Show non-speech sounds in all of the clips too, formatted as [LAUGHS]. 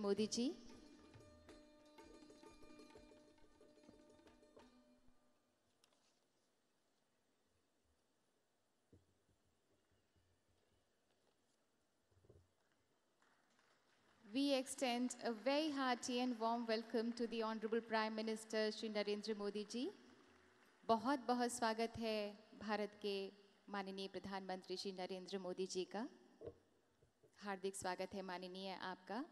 Modi ji We extend a very hearty and warm welcome to the Honorable Prime Minister Shri Narendra Modi ji. बहुत बहुत स्वागत है भारत के माननीय प्रधानमंत्री श्री नरेंद्र मोदी जी का हार्दिक स्वागत है माननीय आपका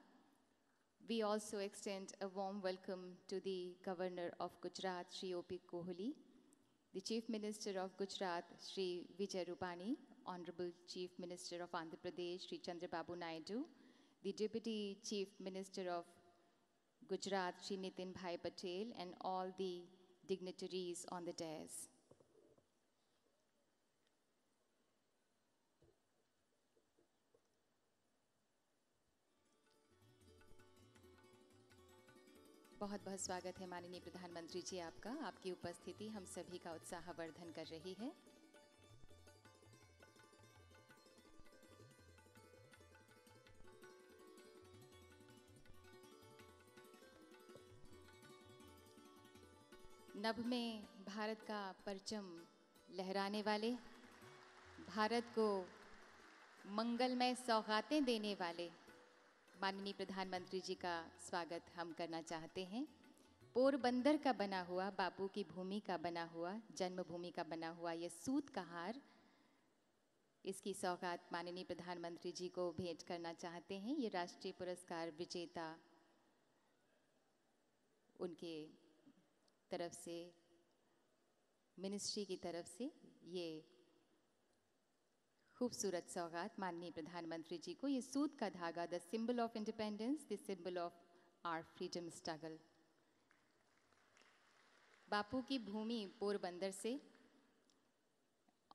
We also extend a warm welcome to the Governor of Gujarat, Sri O.P. Kohli, the Chief Minister of Gujarat, Sri Vijay Rupani, Honorable Chief Minister of Andhra Pradesh, Sri Chandrababu Naidu, the Deputy Chief Minister of Gujarat, Sri Nitin Bhai Patel, and all the dignitaries on the dais. बहुत बहुत स्वागत है माननीय प्रधानमंत्री जी आपका। आपकी उपस्थिति हम सभी का उत्साहवर्धन कर रही है। नभ में भारत का परचम लहराने वाले, भारत को मंगलमय सौगातें देने वाले माननीय प्रधानमंत्री जी का स्वागत हम करना चाहते हैं। पोरबंदर का बना हुआ, बापू की भूमि का बना हुआ, जन्मभूमि का बना हुआ यह सूत का हार, इसकी सौगात माननीय प्रधानमंत्री जी को भेंट करना चाहते हैं। ये राष्ट्रीय पुरस्कार विजेता उनके तरफ़ से, मिनिस्ट्री की तरफ़ से ये खूबसूरत सौगात माननीय प्रधानमंत्री जी को। ये सूत का धागा the symbol of independence the symbol of our freedom struggle Bapu की भूमि पोरबंदर से।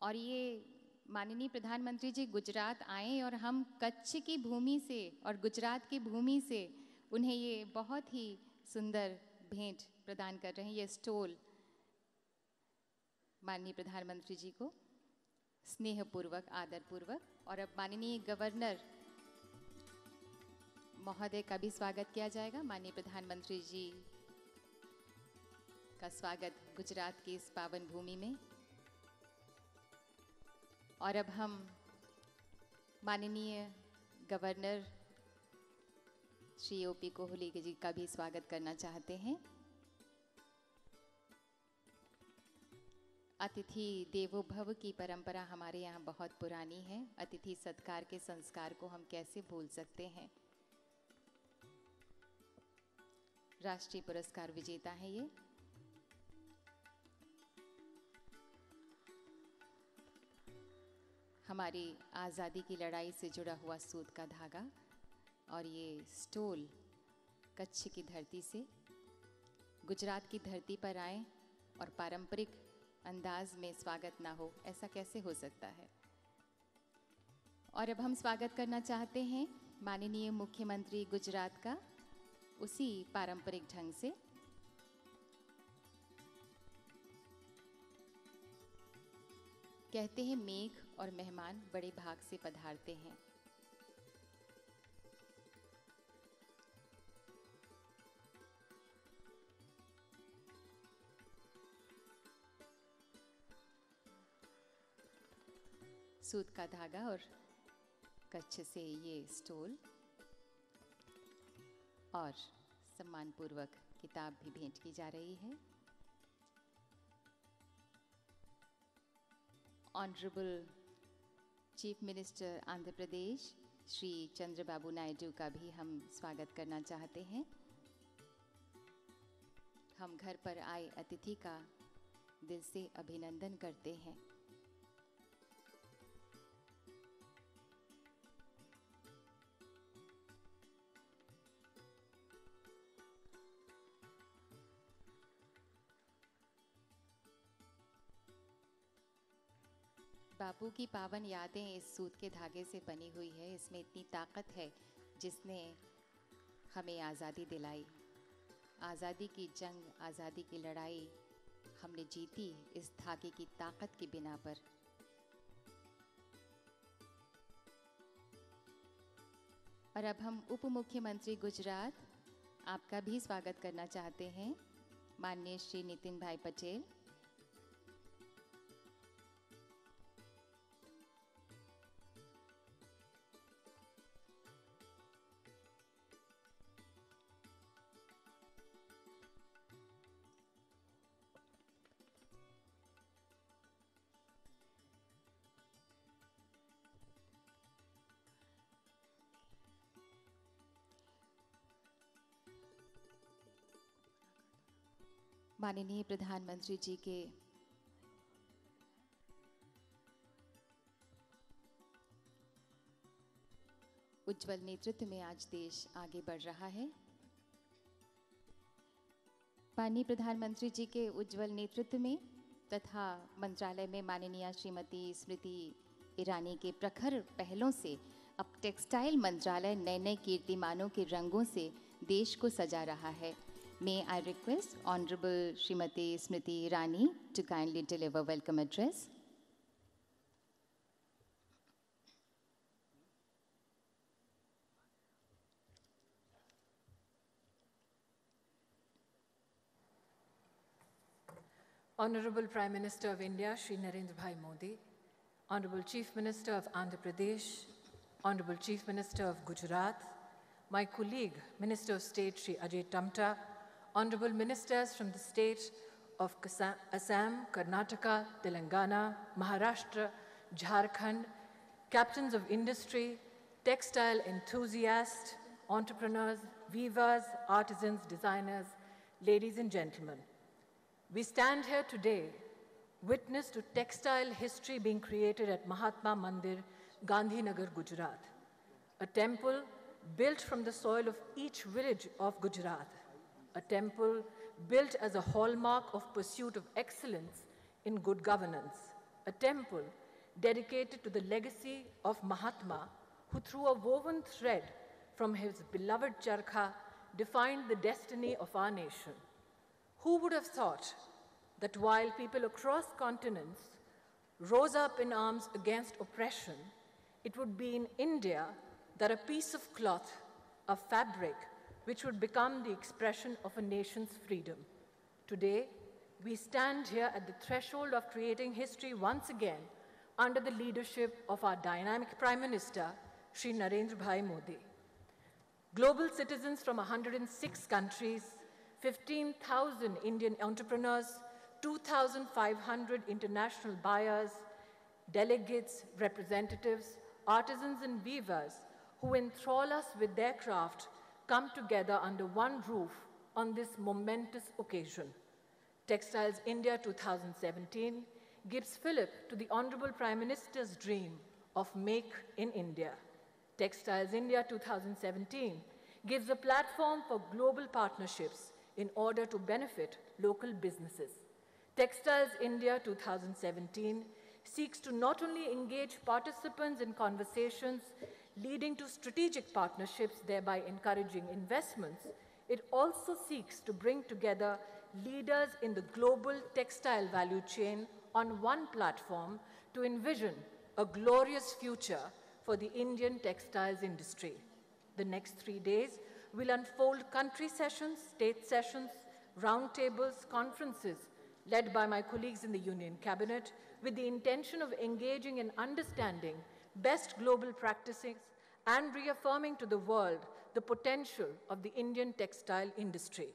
और ये माननीय प्रधानमंत्री जी गुजरात आए और हम कच्छ की भूमि से और गुजरात की भूमि से उन्हें ये बहुत ही सुंदर भेंट प्रदान कर रहे हैं, ये स्टोल। माननीय प्रधानमंत्री जी को। स्नेहपूर्वक, आदरपूर्वक। और अब माननीय गवर्नर महोदय का भी स्वागत किया जाएगा। माननीय प्रधानमंत्री जी का स्वागत गुजरात की इस पावन भूमि में। और अब हम माननीय governor Shri O P Kohli ji का भी स्वागत करना चाहते हैं। अतिथि देवो भव की परंपरा हमारे यहाँ बहुत पुरानी है। अतिथि सत्कार के संस्कार को हम कैसे भूल सकते हैं? राष्ट्रीय पुरस्कार विजेता है ये। हमारी आज़ादी की लड़ाई से जुड़ा हुआ सूत का धागा और ये स्टोल कच्छ की धरती से गुजरात की धरती पर आए और पारंपरिक अंदाज में स्वागत ना हो, ऐसा कैसे हो सकता है? और अब हम स्वागत करना चाहते हैं माननीय मुख्यमंत्री गुजरात का उसी पारंपरिक ढंग से। कहते हैं, मेघ और मेहमान बड़े भाग से पधारते हैं। सूत का धागा और कच्छ से ये स्टोल और सम्मानपूर्वक किताब भी भेंट की जा रही है। Honourable chief minister Andhra Pradesh Shri Chandrababu Naidu का भी हम स्वागत करना चाहते हैं। हम घर पर आए अतिथि का दिल से अभिनंदन करते हैं। बापू की पावन यादें इस सूत के धागे से बनी हुई है। इसमें इतनी ताकत है जिसने हमें आज़ादी दिलाई। आज़ादी की जंग, आज़ादी की लड़ाई हमने जीती इस धागे की ताकत की बिना पर। और अब हम उप मुख्यमंत्री गुजरात, आपका भी स्वागत करना चाहते हैं। माननीय श्री नितिन भाई पटेल माननीय प्रधानमंत्री जी के उज्जवल नेतृत्व में आज देश आगे बढ़ रहा है। माननीय प्रधानमंत्री जी के उज्जवल नेतृत्व में तथा मंत्रालय में माननीय श्रीमती स्मृति ईरानी के प्रखर पहलों से अब टेक्सटाइल मंत्रालय नए नए कीर्तिमानों के रंगों से देश को सजा रहा है। May I request Honorable Srimati Smriti Irani to kindly deliver welcome address. Honorable Prime Minister of India, Shri Narendra Bhai Modi, Honorable Chief Minister of Andhra Pradesh, Honorable Chief Minister of Gujarat, my colleague, Minister of State Shri Ajay Tamta, honorable ministers from the states of Assam, Karnataka, Telangana, Maharashtra, Jharkhand, captains of industry, textile enthusiasts, entrepreneurs, weavers, artisans, designers, ladies and gentlemen. We stand here today witness to textile history being created at Mahatma Mandir, Gandhinagar, Gujarat, a temple built from the soil of each village of Gujarat a temple built as a hallmark of pursuit of excellence in good governance, a temple dedicated to the legacy of Mahatma, who through a woven thread from his beloved charkha defined the destiny of our nation. Who would have thought that while people across continents rose up in arms against oppression, it would be in India that a piece of cloth, a fabric, which would become the expression of a nation's freedom. Today, we stand here at the threshold of creating history once again under the leadership of our dynamic Prime Minister, Sri Narendra Bhai Modi. Global citizens from 106 countries, 15,000 Indian entrepreneurs, 2,500 international buyers, delegates, representatives, artisans and weavers who enthrall us with their craft come together under one roof on this momentous occasion. Textiles India 2017 gives fillip to the Honorable Prime Minister's dream of Make in India. Textiles India 2017 gives a platform for global partnerships in order to benefit local businesses. Textiles India 2017 seeks to not only engage participants in conversations leading to strategic partnerships, thereby encouraging investments, it also seeks to bring together leaders in the global textile value chain on one platform to envision a glorious future for the Indian textiles industry. The next three days will unfold country sessions, state sessions, roundtables, conferences led by my colleagues in the Union Cabinet with the intention of engaging and understanding best global practices, and reaffirming to the world the potential of the Indian textile industry.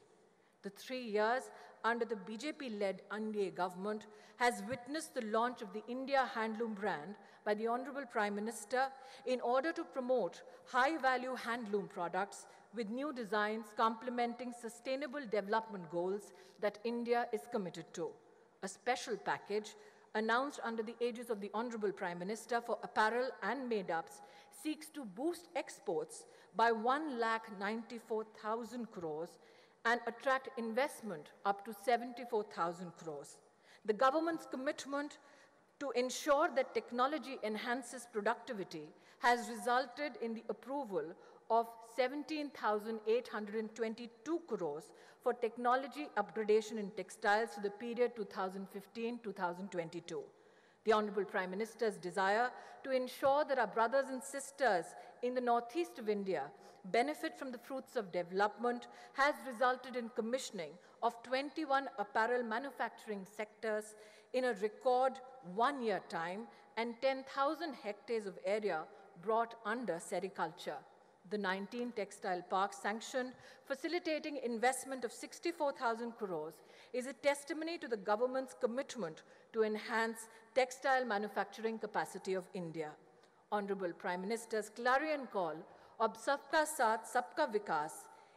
The three years under the BJP-led NDA government has witnessed the launch of the India Handloom brand by the Honorable Prime Minister in order to promote high-value handloom products with new designs complementing sustainable development goals that India is committed to. A special package announced under the aegis of the Honorable Prime Minister for apparel and made-ups seeks to boost exports by 1,94,000 crores and attract investment up to 74,000 crores. The government's commitment to ensure that technology enhances productivity has resulted in the approval of 17,822 crores for technology upgradation in textiles for the period 2015-2022. The Honorable Prime Minister's desire to ensure that our brothers and sisters in the northeast of India benefit from the fruits of development has resulted in commissioning of 21 apparel manufacturing sectors in a record one year time and 10,000 hectares of area brought under sericulture. The 19 textile parks sanctioned, facilitating investment of 64,000 crores, is a testimony to the government's commitment to enhance textile manufacturing capacity of India. Honorable Prime Minister's clarion call of Sabka Saath, Sabka Vikas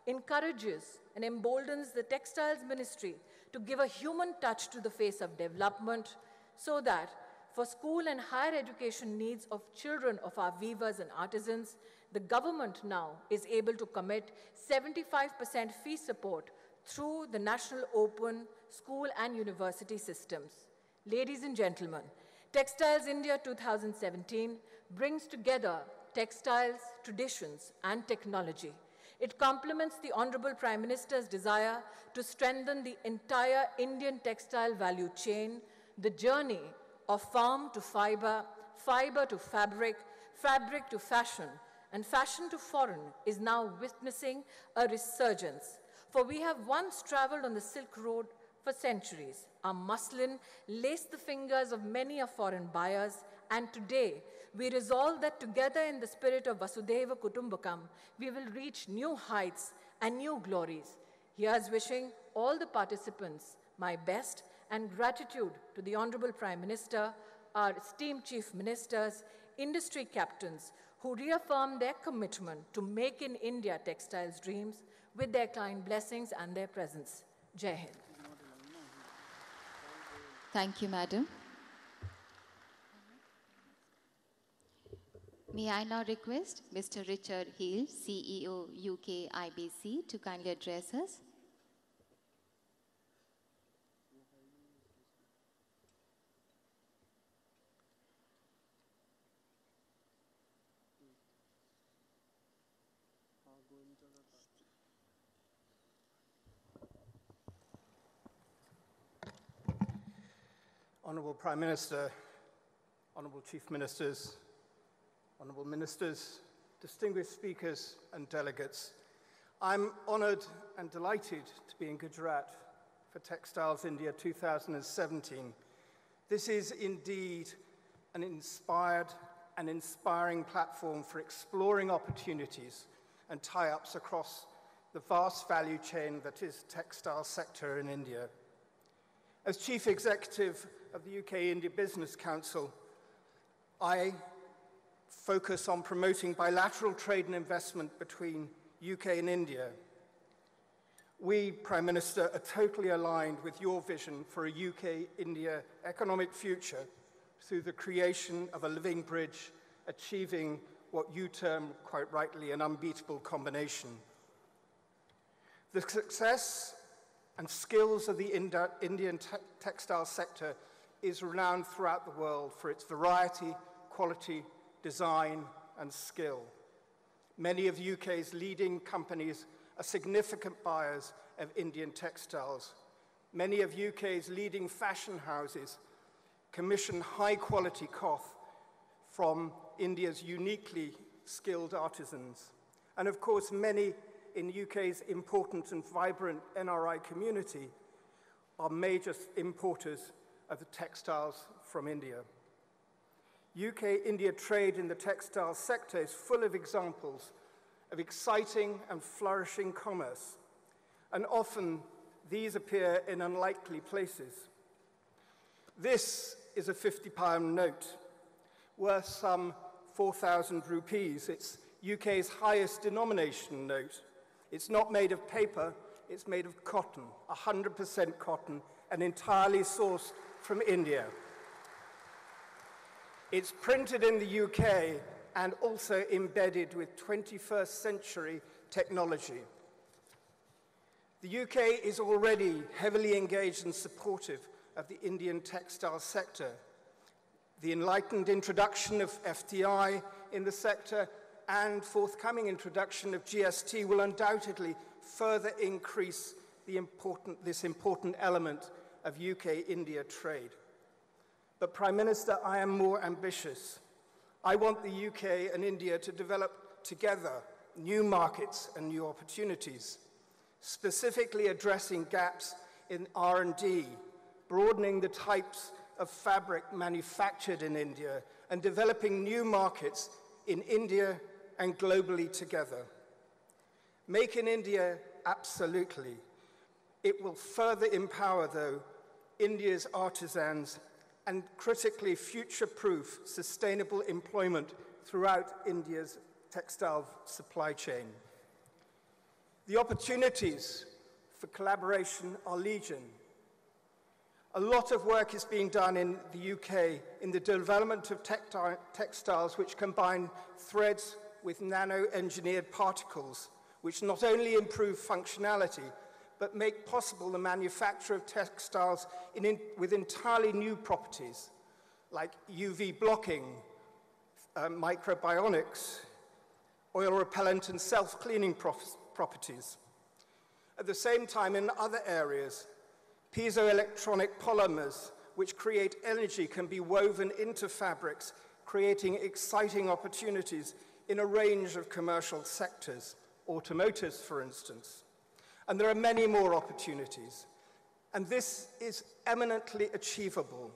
encourages and emboldens the Textiles Ministry to give a human touch to the face of development so that for school and higher education needs of children of our weavers and artisans, the government now is able to commit 75% fee support through the National Open School and University systems. Ladies and gentlemen, Textiles India 2017 brings together textiles, traditions, and technology. It complements the Honorable Prime Minister's desire to strengthen the entire Indian textile value chain, the journey of farm to fiber, fiber to fabric, fabric to fashion, and fashion to foreign is now witnessing a resurgence. For we have once traveled on the Silk Road for centuries. Our muslin laced the fingers of many of foreign buyers, and today we resolve that together in the spirit of Vasudhaiva Kutumbakam, we will reach new heights and new glories. Here's wishing all the participants my best and gratitude to the Honorable Prime Minister, our esteemed Chief Ministers, industry captains who reaffirmed their commitment to make in India textiles dreams with their kind blessings and their presence. Jai Hind. Thank you, madam. May I now request Mr. Richard Heald, CEO UK IBC, to kindly address us. Honourable Prime Minister, Honourable Chief Ministers, Honourable Ministers, distinguished speakers and delegates, I'm honoured and delighted to be in Gujarat for Textiles India 2017. This is indeed an inspired and inspiring platform for exploring opportunities and tie-ups across the vast value chain that is textile sector in India. As Chief Executive of the UK India Business Council, I focus on promoting bilateral trade and investment between UK and India. We, Prime Minister, are totally aligned with your vision for a UK-India economic future through the creation of a living bridge, achieving what you term quite rightly an unbeatable combination. The success and skills of the Indian te textile sector is renowned throughout the world for its variety, quality, design, and skill. Many of the UK's leading companies are significant buyers of Indian textiles. Many of UK's leading fashion houses commission high-quality cloth from India's uniquely skilled artisans. And of course, many in UK's important and vibrant NRI community are major importers of the textiles from India. UK-India trade in the textile sector is full of examples of exciting and flourishing commerce, and often these appear in unlikely places. This is a 50 pound note worth some 4,000 rupees. It's UK's highest denomination note. It's not made of paper, it's made of cotton, 100% cotton, and entirely sourced from India. It's printed in the UK and also embedded with 21st century technology. The UK is already heavily engaged and supportive of the Indian textile sector. The enlightened introduction of FDI in the sector and forthcoming introduction of GST will undoubtedly further increase important, this important element of UK-India trade. But, Prime Minister, I am more ambitious. I want the UK and India to develop together new markets and new opportunities, specifically addressing gaps in R&D, broadening the types of fabric manufactured in India, and developing new markets in India and globally together. Make in India, absolutely. It will further empower, though, India's artisans and critically future-proof sustainable employment throughout India's textile supply chain. The opportunities for collaboration are legion. A lot of work is being done in the UK in the development of textiles which combine threads with nano-engineered particles, which not only improve functionality, but make possible the manufacture of textiles in, in, with entirely new properties, like UV blocking, uh, microbionics, oil repellent and self-cleaning properties. At the same time, in other areas, piezoelectronic polymers, which create energy, can be woven into fabrics, creating exciting opportunities in a range of commercial sectors, automotives, for instance. And there are many more opportunities. And this is eminently achievable.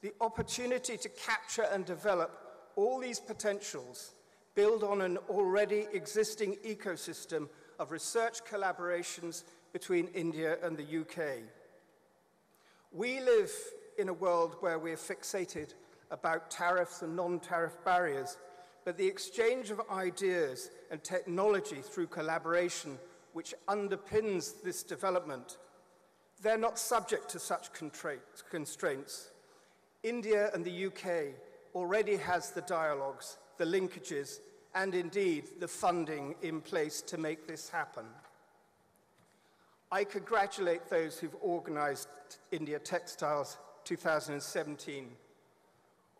The opportunity to capture and develop all these potentials build on an already existing ecosystem of research collaborations between India and the UK. We live in a world where we're fixated about tariffs and non-tariff barriers, but the exchange of ideas and technology through collaboration which underpins this development, they're not subject to such constraints. India and the UK already has the dialogues, the linkages, and indeed the funding in place to make this happen. I congratulate those who've organised India Textiles 2017.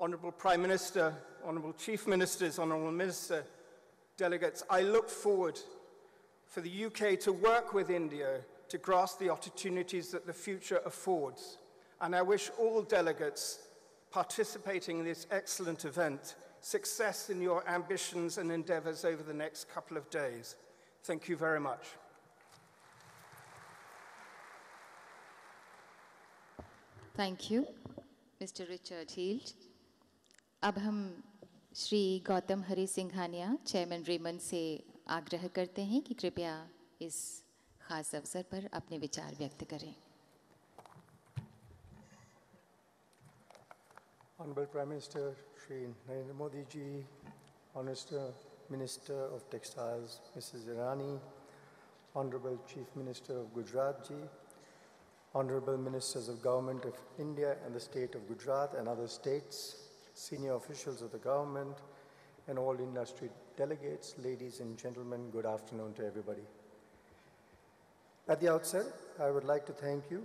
Honourable Prime Minister, Honourable Chief Ministers, Honourable Minister, delegates, I look forward for the UK to work with India to grasp the opportunities that the future affords. And I wish all delegates participating in this excellent event success in your ambitions and endeavours over the next couple of days. Thank you very much. Thank you, Mr. Richard Hield. अब हम Shri Gautam Hari Singhania chairman Ramon से आग्रह करते हैं कि कृपया इस खास अवसर पर अपने विचार व्यक्त करें Honorable Prime Minister Shri Narendra Modi ji, Honorable Minister of Textiles Mrs. Irani, Honorable Chief Minister of Gujarat ji, Honorable Ministers of Government of India and the State of Gujarat and other states, senior officials of the government, and all industry delegates, ladies and gentlemen, good afternoon to everybody. At the outset, I would like to thank you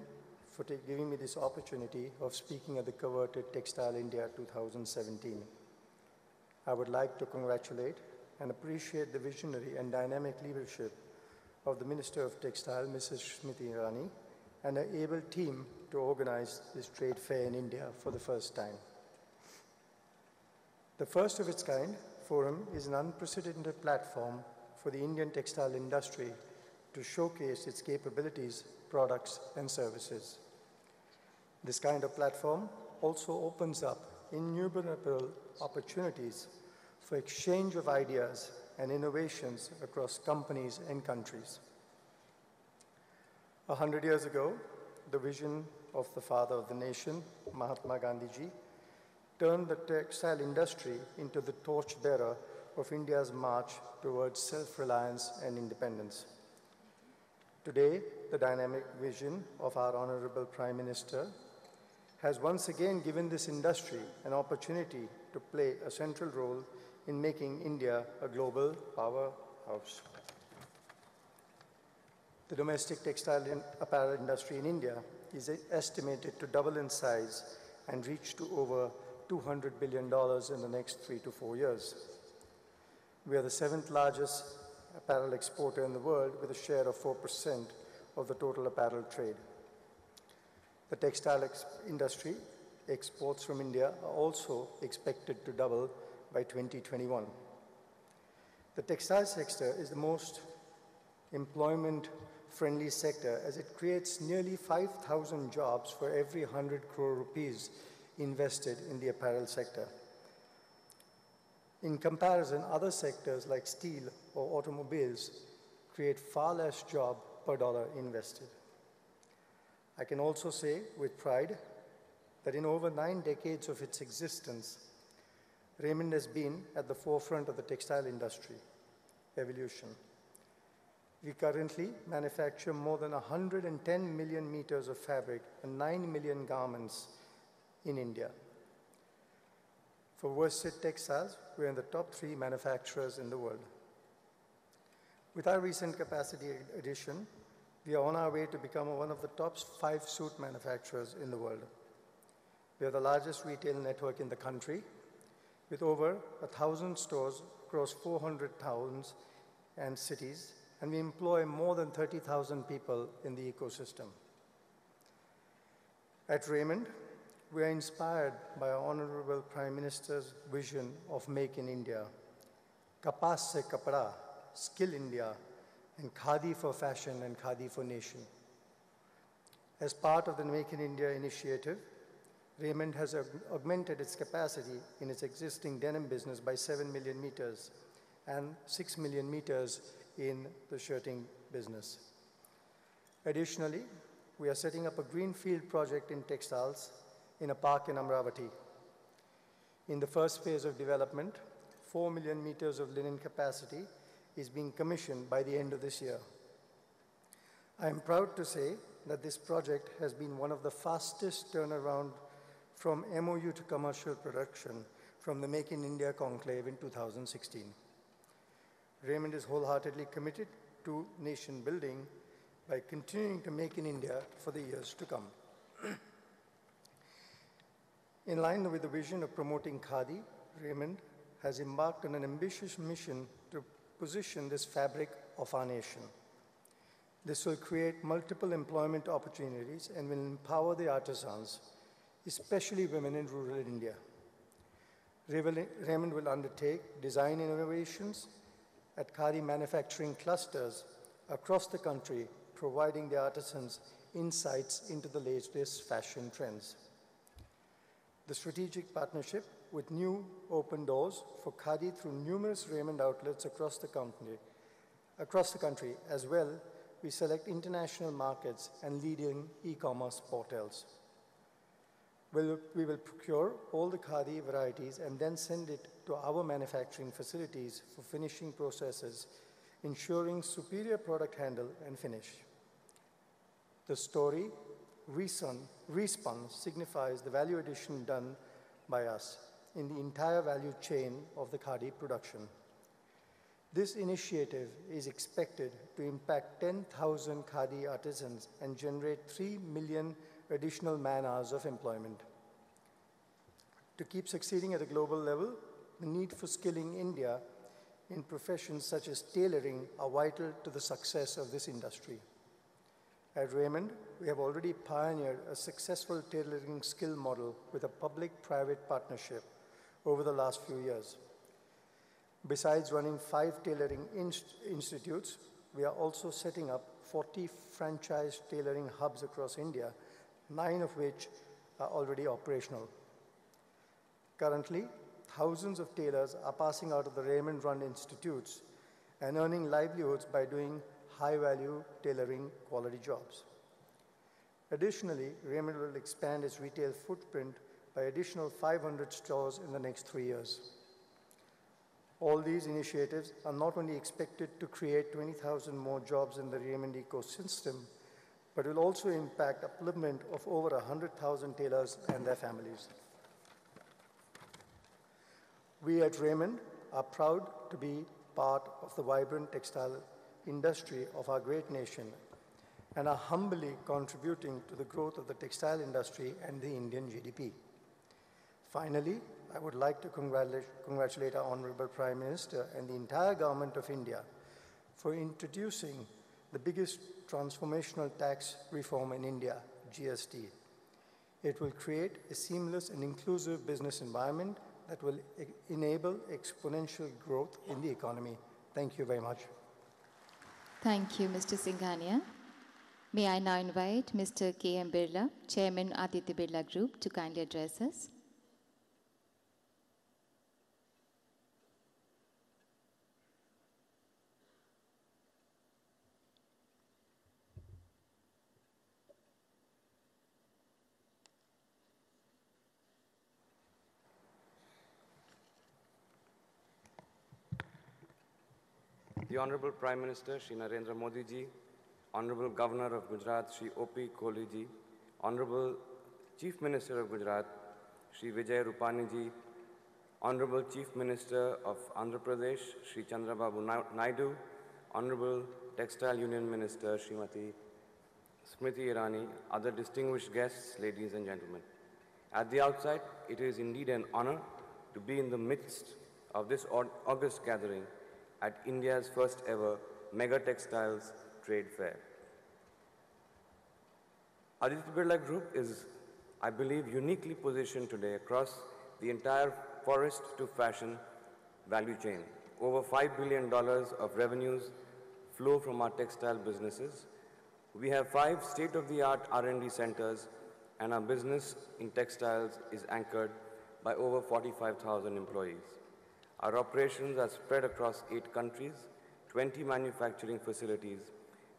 for giving me this opportunity of speaking at the coveted Textile India 2017. I would like to congratulate and appreciate the visionary and dynamic leadership of the Minister of Textile, Mrs. Smriti Irani, and an able team to organize this trade fair in India for the first time. The first of its kind forum is an unprecedented platform for the Indian textile industry to showcase its capabilities, products, and services. This kind of platform also opens up innumerable opportunities for exchange of ideas and innovations across companies and countries. A hundred years ago, the vision of the father of the nation, Mahatma Gandhi ji, turned the textile industry into the torchbearer of India's march towards self-reliance and independence. Today, the dynamic vision of our Honorable Prime Minister has once again given this industry an opportunity to play a central role in making India a global powerhouse. The domestic textile and apparel industry in India is estimated to double in size and reach to over $200 billion in the next three to four years. We are the seventh largest apparel exporter in the world with a share of 4% of the total apparel trade. The textile industry exports from India are also expected to double by 2021. The textile sector is the most employment friendly sector as it creates nearly 5,000 jobs for every 100 crore rupees invested in the apparel sector. In comparison, other sectors like steel or automobiles create far less job per dollar invested. I can also say with pride that in over nine decades of its existence, Raymond has been at the forefront of the textile industry evolution. We currently manufacture more than 110 million meters of fabric and 9 million garments in India. For worsted textiles, we're in the top three manufacturers in the world. With our recent capacity addition, we are on our way to become one of the top five suit manufacturers in the world. We are the largest retail network in the country with over 1,000 stores across 400 towns and cities, and we employ more than 30,000 people in the ecosystem. At Raymond, we are inspired by our Honorable Prime Minister's vision of Make in India, Kapas se Kapda, Skill India, and Khadi for Fashion and Khadi for Nation. As part of the Make in India initiative, Raymond has augmented its capacity in its existing denim business by 7 million meters and 6 million meters in the shirting business. Additionally, we are setting up a greenfield project in textiles in a park in Amravati. In the first phase of development, 4 million meters of linen capacity is being commissioned by the end of this year. I am proud to say that this project has been one of the fastest turnaround from MOU to commercial production from the Make in India conclave in 2016. Raymond is wholeheartedly committed to nation building by continuing to make in India for the years to come. [CLEARS THROAT] in line with the vision of promoting Khadi, Raymond has embarked on an ambitious mission to position this fabric of our nation. This will create multiple employment opportunities and will empower the artisans, especially women in rural India. Raymond will undertake design innovations at Khadi manufacturing clusters across the country, providing the artisans insights into the latest fashion trends. The strategic partnership with new open doors for Khadi through numerous Raymond outlets across the country, across the country as well, we select international markets and leading e-commerce portals. We'll, we will procure all the khadi varieties and then send it to our manufacturing facilities for finishing processes, ensuring superior product handle and finish. The story, respun, respun signifies the value addition done by us in the entire value chain of the khadi production. This initiative is expected to impact 10,000 khadi artisans and generate 3 million additional man hours of employment. To keep succeeding at a global level, the need for skilling India in professions such as tailoring are vital to the success of this industry. At Raymond, we have already pioneered a successful tailoring skill model with a public-private partnership over the last few years. Besides running five tailoring inst institutes, we are also setting up 40 franchise tailoring hubs across India, nine of which are already operational. Currently, thousands of tailors are passing out of the Raymond run institutes and earning livelihoods by doing high value tailoring quality jobs. Additionally, Raymond will expand its retail footprint by additional 500 stores in the next three years. All these initiatives are not only expected to create 20,000 more jobs in the Raymond ecosystem, but will also impact upliftment of over 100,000 tailors and their families. We at Raymond are proud to be part of the vibrant textile industry of our great nation and are humbly contributing to the growth of the textile industry and the Indian GDP. Finally, I would like to congratulate, congratulate our Honorable Prime Minister and the entire government of India for introducing the biggest transformational tax reform in India, GST. It will create a seamless and inclusive business environment that will e- enable exponential growth in the economy. Thank you very much. Thank you, Mr. Singhania. May I now invite Mr. K. M. Birla, Chairman Aditya Birla Group, to kindly address us. The Honorable Prime Minister Shri Narendra Modi ji, Honorable Governor of Gujarat Shri O.P. Kohli ji, Honorable Chief Minister of Gujarat Shri Vijay Rupani ji, Honorable Chief Minister of Andhra Pradesh Shri Chandrababu Na- Naidu, Honorable Textile Union Minister Srimati Smriti Irani, other distinguished guests, ladies and gentlemen. At the outset, it is indeed an honor to be in the midst of this august gathering at India's first ever mega textiles trade fair. Aditya Birla Group is, I believe, uniquely positioned today across the entire forest to fashion value chain. Over $5 billion of revenues flow from our textile businesses. We have five state-of-the-art R&D centers, and our business in textiles is anchored by over 45,000 employees. Our operations are spread across eight countries, 20 manufacturing facilities,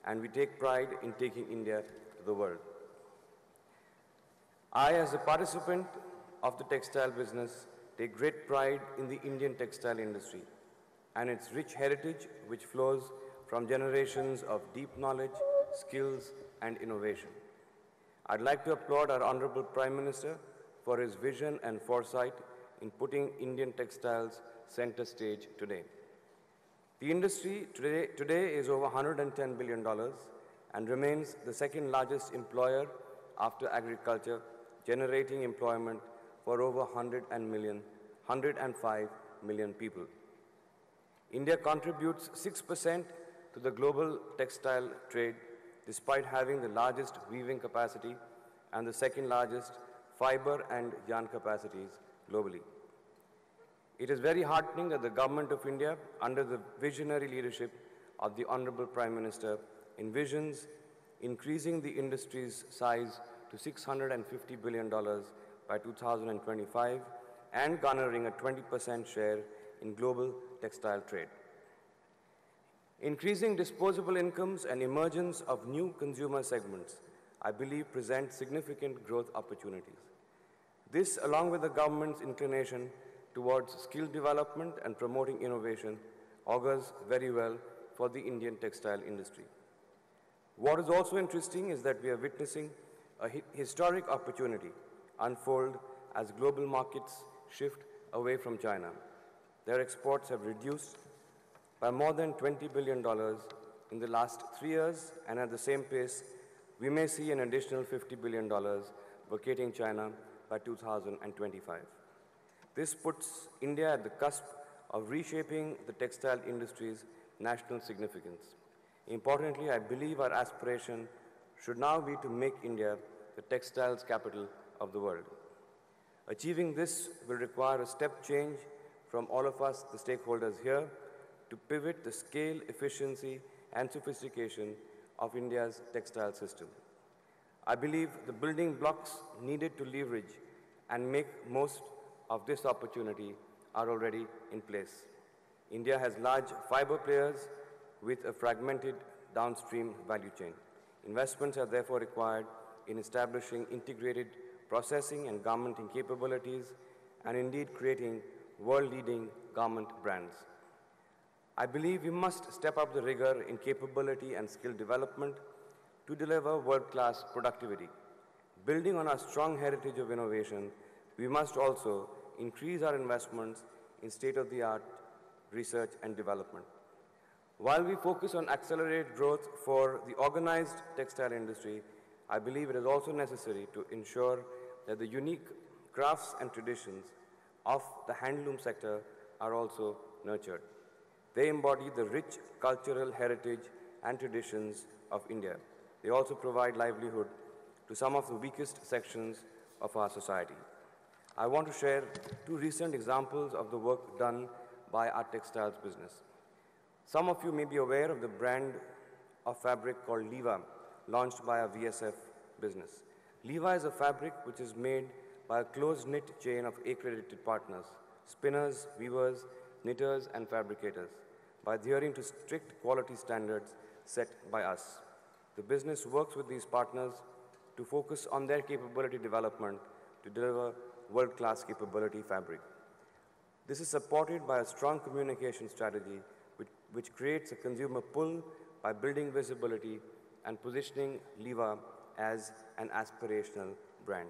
and we take pride in taking India to the world. I, as a participant of the textile business, take great pride in the Indian textile industry and its rich heritage, which flows from generations of deep knowledge, skills, and innovation. I'd like to applaud our Honorable Prime Minister for his vision and foresight in putting Indian textiles center stage today. The industry today, today is over $110 billion and remains the second largest employer after agriculture, generating employment for over 100 and million, 105 million people. India contributes 6% to the global textile trade despite having the largest weaving capacity and the second largest fiber and yarn capacities globally. It is very heartening that the Government of India, under the visionary leadership of the Honorable Prime Minister, envisions increasing the industry's size to $650 billion by 2025 and garnering a 20% share in global textile trade. Increasing disposable incomes and emergence of new consumer segments, I believe, present significant growth opportunities. This, along with the government's inclination towards skill development and promoting innovation, augurs very well for the Indian textile industry. What is also interesting is that we are witnessing a hi- historic opportunity unfold as global markets shift away from China. Their exports have reduced by more than $20 billion in the last three years, and at the same pace, we may see an additional $50 billion vacating China by 2025. This puts India at the cusp of reshaping the textile industry's national significance. Importantly, I believe our aspiration should now be to make India the textiles capital of the world. Achieving this will require a step change from all of us, the stakeholders here, to pivot the scale, efficiency, and sophistication of India's textile system. I believe the building blocks needed to leverage and make most of this opportunity are already in place. India has large fiber players with a fragmented downstream value chain. Investments are therefore required in establishing integrated processing and garmenting capabilities and indeed creating world-leading garment brands. I believe we must step up the rigor in capability and skill development to deliver world-class productivity. Building on our strong heritage of innovation, we must also increase our investments in state-of-the-art research and development. While we focus on accelerated growth for the organized textile industry, I believe it is also necessary to ensure that the unique crafts and traditions of the handloom sector are also nurtured. They embody the rich cultural heritage and traditions of India. They also provide livelihood to some of the weakest sections of our society. I want to share two recent examples of the work done by our textiles business. Some of you may be aware of the brand of fabric called Liva, launched by our VSF business. Liva is a fabric which is made by a close-knit chain of accredited partners, spinners, weavers, knitters, and fabricators, by adhering to strict quality standards set by us. The business works with these partners to focus on their capability development to deliver world-class capability fabric. This is supported by a strong communication strategy which, which creates a consumer pull by building visibility and positioning Liva as an aspirational brand.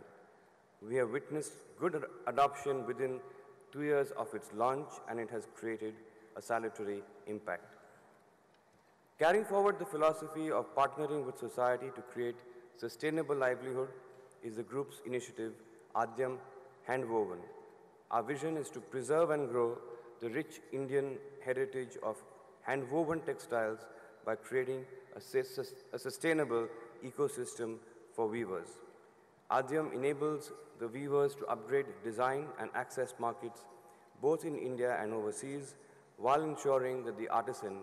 We have witnessed good ad- adoption within two years of its launch and it has created a salutary impact. Carrying forward the philosophy of partnering with society to create sustainable livelihood is the group's initiative, Aadyam Handwoven. Our vision is to preserve and grow the rich Indian heritage of handwoven textiles by creating a, sustainable ecosystem for weavers. Aadyam enables the weavers to upgrade design and access markets both in India and overseas while ensuring that the artisan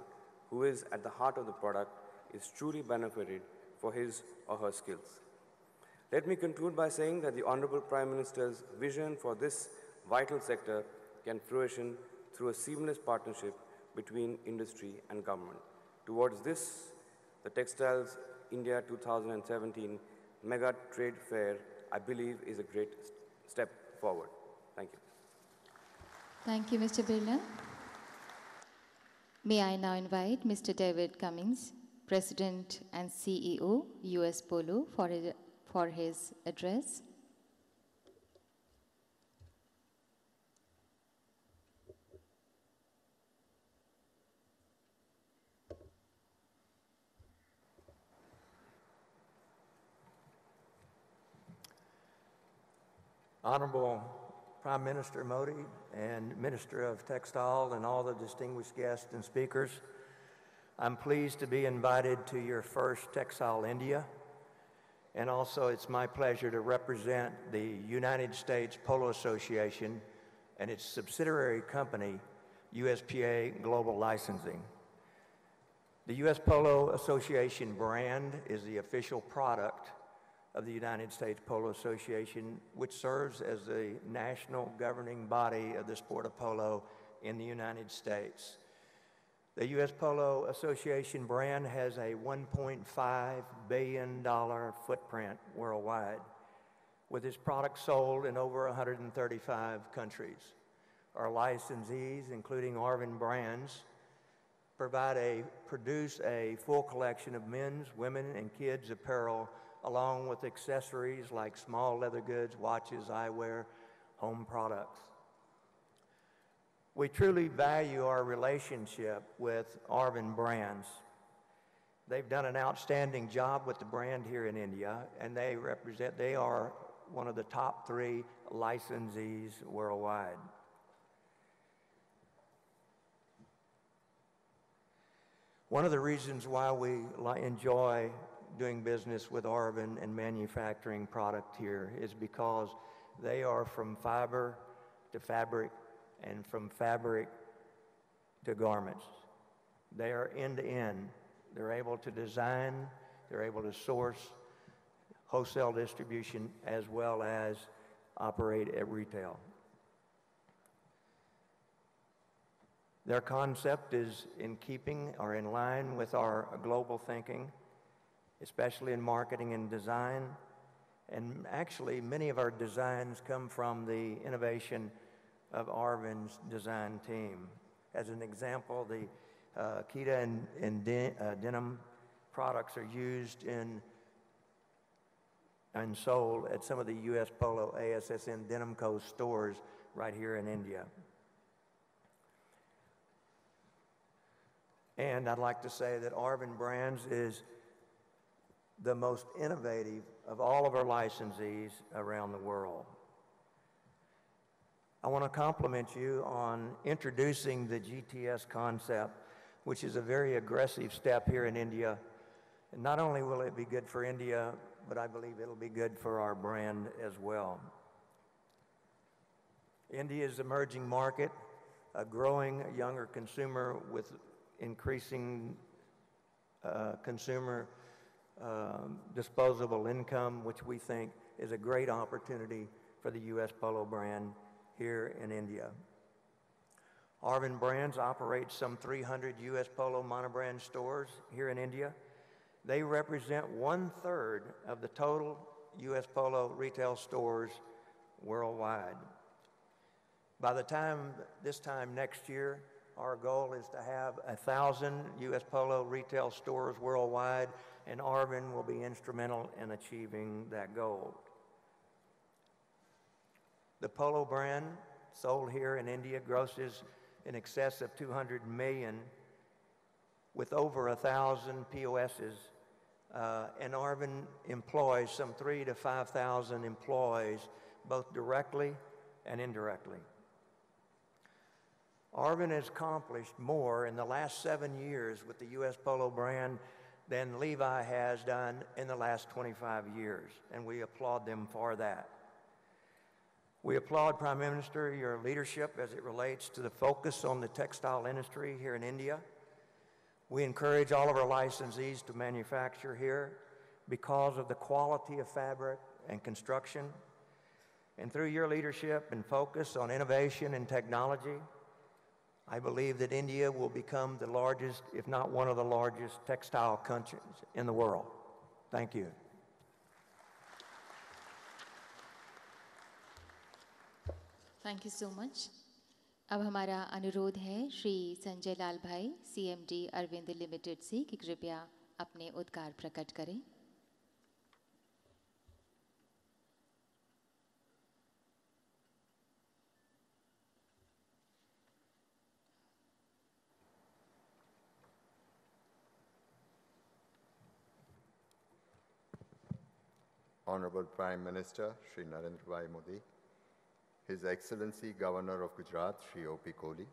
who is at the heart of the product is truly benefited for his or her skills. Let me conclude by saying that the Honorable Prime Minister's vision for this vital sector can fruition through a seamless partnership between industry and government. Towards this, the Textiles India 2017 Mega Trade Fair, I believe, is a great step forward. Thank you. Thank you, Mr. Birla. May I now invite Mr. David Cummings, President and CEO, US Polo, for his, for his address. Honorable Prime Minister Modi and Minister of Textile and all the distinguished guests and speakers, I'm pleased to be invited to your first Textile India. And also, it's my pleasure to represent the United States Polo Association and its subsidiary company, USPA Global Licensing. The U.S. Polo Association brand is the official product of the United States Polo Association, which serves as the national governing body of the sport of polo in the United States. The U.S. Polo Association brand has a $1.5 billion footprint worldwide, with its products sold in over 135 countries. Our licensees, including Arvin Brands, provide a, produce a full collection of men's, women, and kids' apparel along with accessories like small leather goods, watches, eyewear, home products. We truly value our relationship with Arvin Brands. They've done an outstanding job with the brand here in India, and they represent, they are one of the top three licensees worldwide. One of the reasons why we enjoy doing business with Arvin and manufacturing product here is because they are from fiber to fabric and from fabric to garments. They are end to end. They're able to design, they're able to source wholesale distribution as well as operate at retail. Their concept is in keeping or in line with our global thinking especially in marketing and design. And actually, many of our designs come from the innovation of Arvin's design team. As an example, the uh, Kita and, and uh, denim products are used in and sold at some of the U.S. Polo ASSN Denim Co. stores right here in India. And I'd like to say that Arvin Brands is the most innovative of all of our licensees around the world. I want to compliment you on introducing the GTS concept, which is a very aggressive step here in India And not only will it be good for India, but I believe it'll be good for our brand as well. India's emerging market, a growing younger consumer with increasing uh, consumer um, disposable income, which we think is a great opportunity for the U.S. Polo brand here in India. Arvind Brands operates some 300 U.S. Polo monobrand stores here in India. They represent one third of the total U.S. Polo retail stores worldwide. By the time this time next year, our goal is to have a thousand U.S. Polo retail stores worldwide, and Arvin will be instrumental in achieving that goal. The Polo brand sold here in India grosses in excess of 200 million with over a thousand POSs. Uh, and Arvin employs some three to 5,000 employees, both directly and indirectly. Arvin has accomplished more in the last seven years with the U.S. Polo brand than Levi has done in the last 25 years, and we applaud them for that. We applaud, Prime Minister, your leadership as it relates to the focus on the textile industry here in India. We encourage all of our licensees to manufacture here because of the quality of fabric and construction. And through your leadership and focus on innovation and technology, I believe that India will become the largest, if not one of the largest, textile countries in the world. Thank you. Thank you so much अब हमारा अनुरोध है श्री संजय लाल भाई CMD Arvind limited से कि कृपया अपने उद्गार प्रकट करें। Honorable Prime Minister Sri Narendra Bhai Modi, His Excellency Governor of Gujarat Sri O.P. Kohli,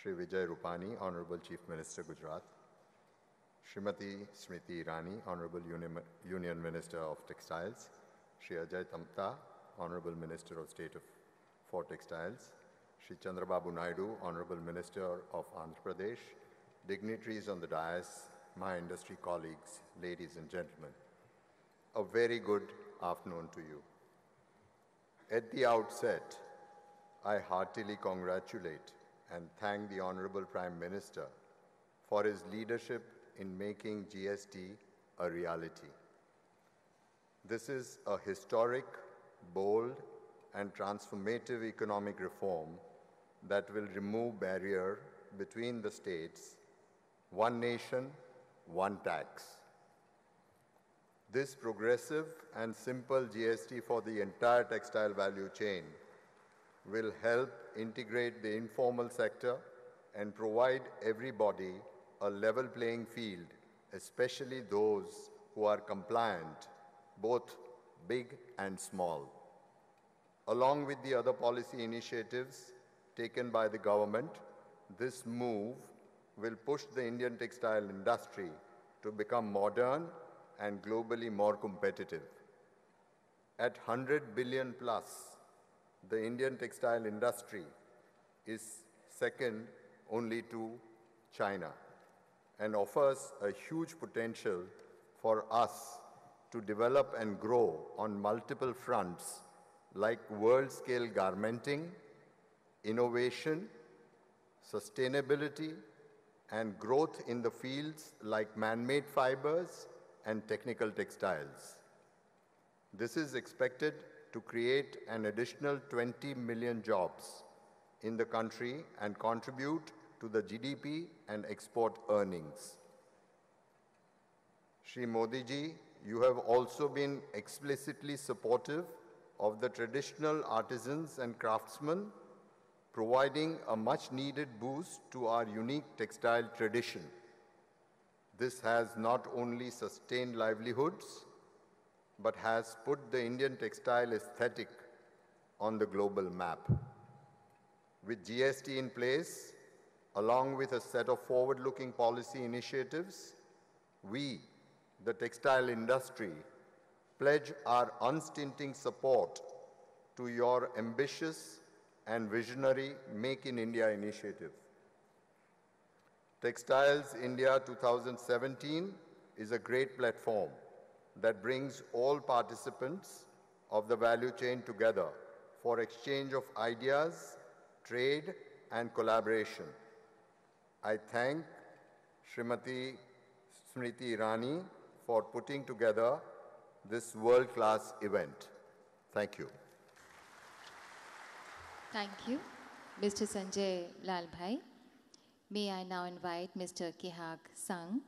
Sri Vijay Rupani, Honorable Chief Minister Gujarat, Srimati Smriti Irani, Honorable Union, Minister of Textiles, Sri Ajay Tamta, Honorable Minister of State of, for Textiles, Sri Chandrababu Naidu, Honorable Minister of Andhra Pradesh, dignitaries on the dais, my industry colleagues, ladies and gentlemen a very good afternoon to you. At the outset, I heartily congratulate and thank the Honorable Prime Minister for his leadership in making GST a reality. This is a historic, bold, and transformative economic reform that will remove barrier between the states, one nation, one tax. This progressive and simple GST for the entire textile value chain will help integrate the informal sector and provide everybody a level playing field, especially those who are compliant, both big and small. Along with the other policy initiatives taken by the government, this move will push the Indian textile industry to become modern and globally more competitive. At 100 billion plus, the Indian textile industry is second only to China and offers a huge potential for us to develop and grow on multiple fronts like world-scale garmenting, innovation, sustainability, and growth in the fields like man-made fibers and technical textiles. This is expected to create an additional 20 million jobs in the country and contribute to the GDP and export earnings. Shri Modi ji, you have also been explicitly supportive of the traditional artisans and craftsmen, providing a much needed boost to our unique textile tradition. This has not only sustained livelihoods, but has put the Indian textile aesthetic on the global map. With GST in place, along with a set of forward-looking policy initiatives, we, the textile industry, pledge our unstinting support to your ambitious and visionary Make in India initiative. Textiles India 2017 is a great platform that brings all participants of the value chain together for exchange of ideas, trade, and collaboration. I thank Srimati Smriti Irani for putting together this world-class event. Thank you. Thank you, Mr. Sanjay Lalbhai. May I now invite Mr. Ki-hak Sung,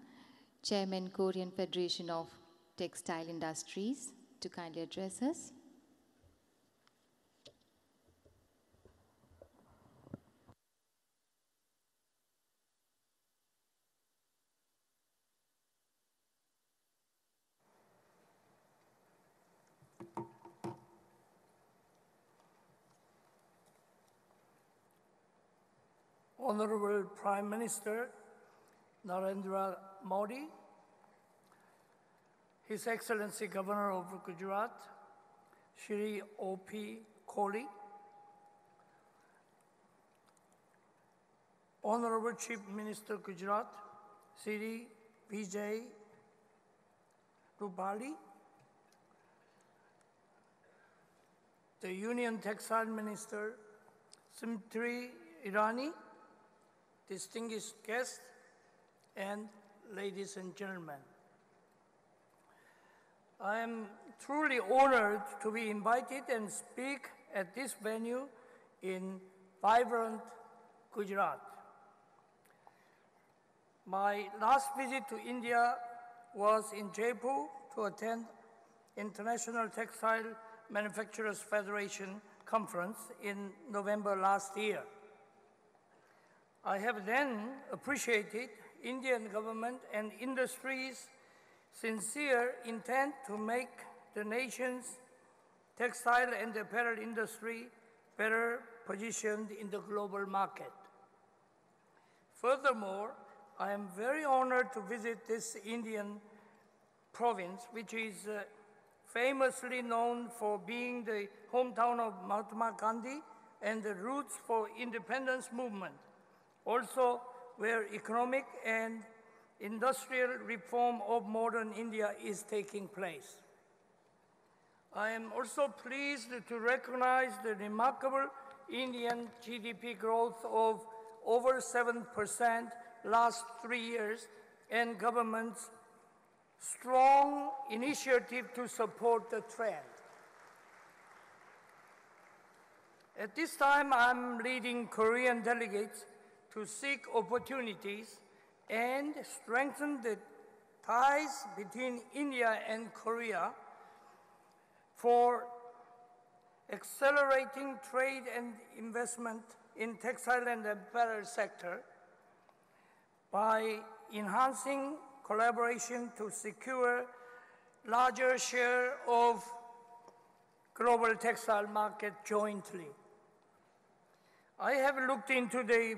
Chairman Korean Federation of Textile Industries, to kindly address us. Honorable Prime Minister Narendra Modi, His Excellency Governor of Gujarat, Shri O.P. Kohli, Honorable Chief Minister Gujarat, Shri Vijay Rupani, the Union Textile Minister Smriti Irani, distinguished guests, and ladies and gentlemen. I am truly honored to be invited and speak at this venue in vibrant Gujarat. My last visit to India was in Jaipur to attend International Textile Manufacturers Federation conference in November last year. I have then appreciated Indian government and industry's sincere intent to make the nation's textile and apparel industry better positioned in the global market. Furthermore, I am very honored to visit this Indian province, which is uh, famously known for being the hometown of Mahatma Gandhi and the roots for independence movement also where economic and industrial reform of modern India is taking place. I am also pleased to recognize the remarkable Indian GDP growth of over 7% last three years and government's strong initiative to support the trend. At this time, I'm leading Korean delegates to seek opportunities and strengthen the ties between India and Korea for accelerating trade and investment in textile and apparel sector by enhancing collaboration to secure larger share of global textile market jointly. I have looked into the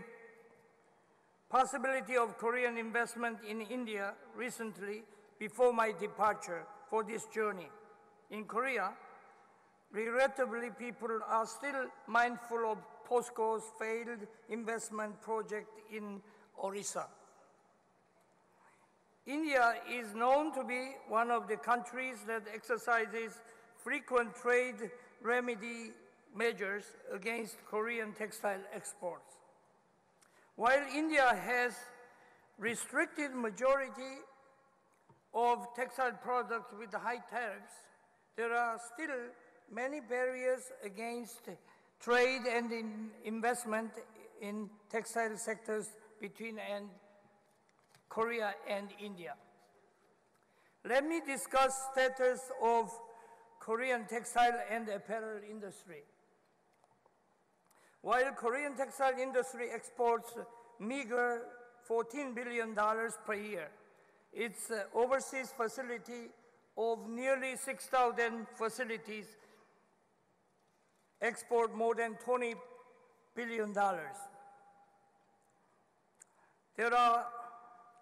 possibility of Korean investment in India recently before my departure for this journey. In Korea, regrettably, people are still mindful of POSCO's failed investment project in Orissa. India is known to be one of the countries that exercises frequent trade remedy measures against Korean textile exports. While India has restricted majority of textile products with high tariffs, there are still many barriers against trade and in investment in textile sectors between and Korea and India. Let me discuss status of Korean textile and apparel industry. While Korean textile industry exports meager $14 billion per year, its uh, overseas facility of nearly 6,000 facilities export more than $20 billion. There are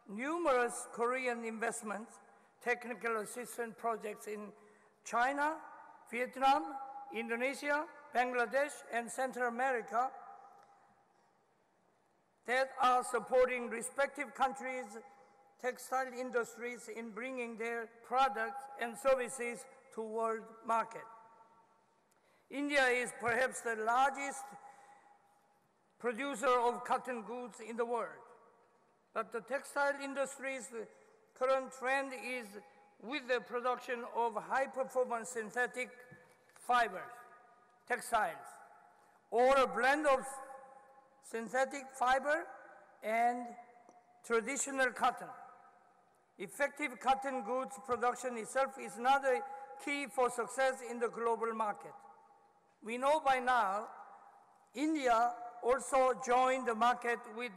numerous Korean investments technical assistance projects in China, Vietnam, Indonesia, Bangladesh, and Central America that are supporting respective countries' textile industries in bringing their products and services to world market. India is perhaps the largest producer of cotton goods in the world. But the textile industry's current trend is with the production of high-performance synthetic fibers, textiles, or a blend of synthetic fiber and traditional cotton. Effective cotton goods production itself is not a key for success in the global market. We know by now India also joined the market with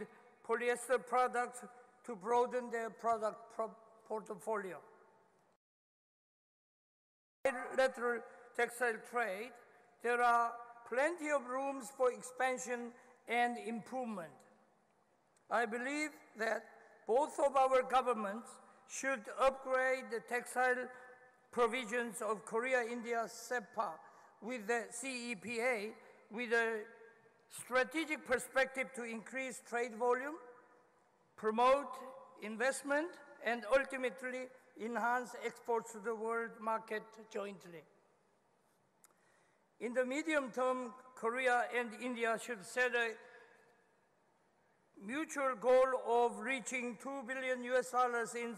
polyester products to broaden their product portfolio. Bilateral textile trade, there are plenty of rooms for expansion and improvement. I believe that both of our governments should upgrade the textile provisions of Korea-India CEPA with the CEPA with a strategic perspective to increase trade volume, promote investment, and ultimately enhance exports to the world market jointly. In the medium term, Korea and India should set a mutual goal of reaching 2 billion US dollars in,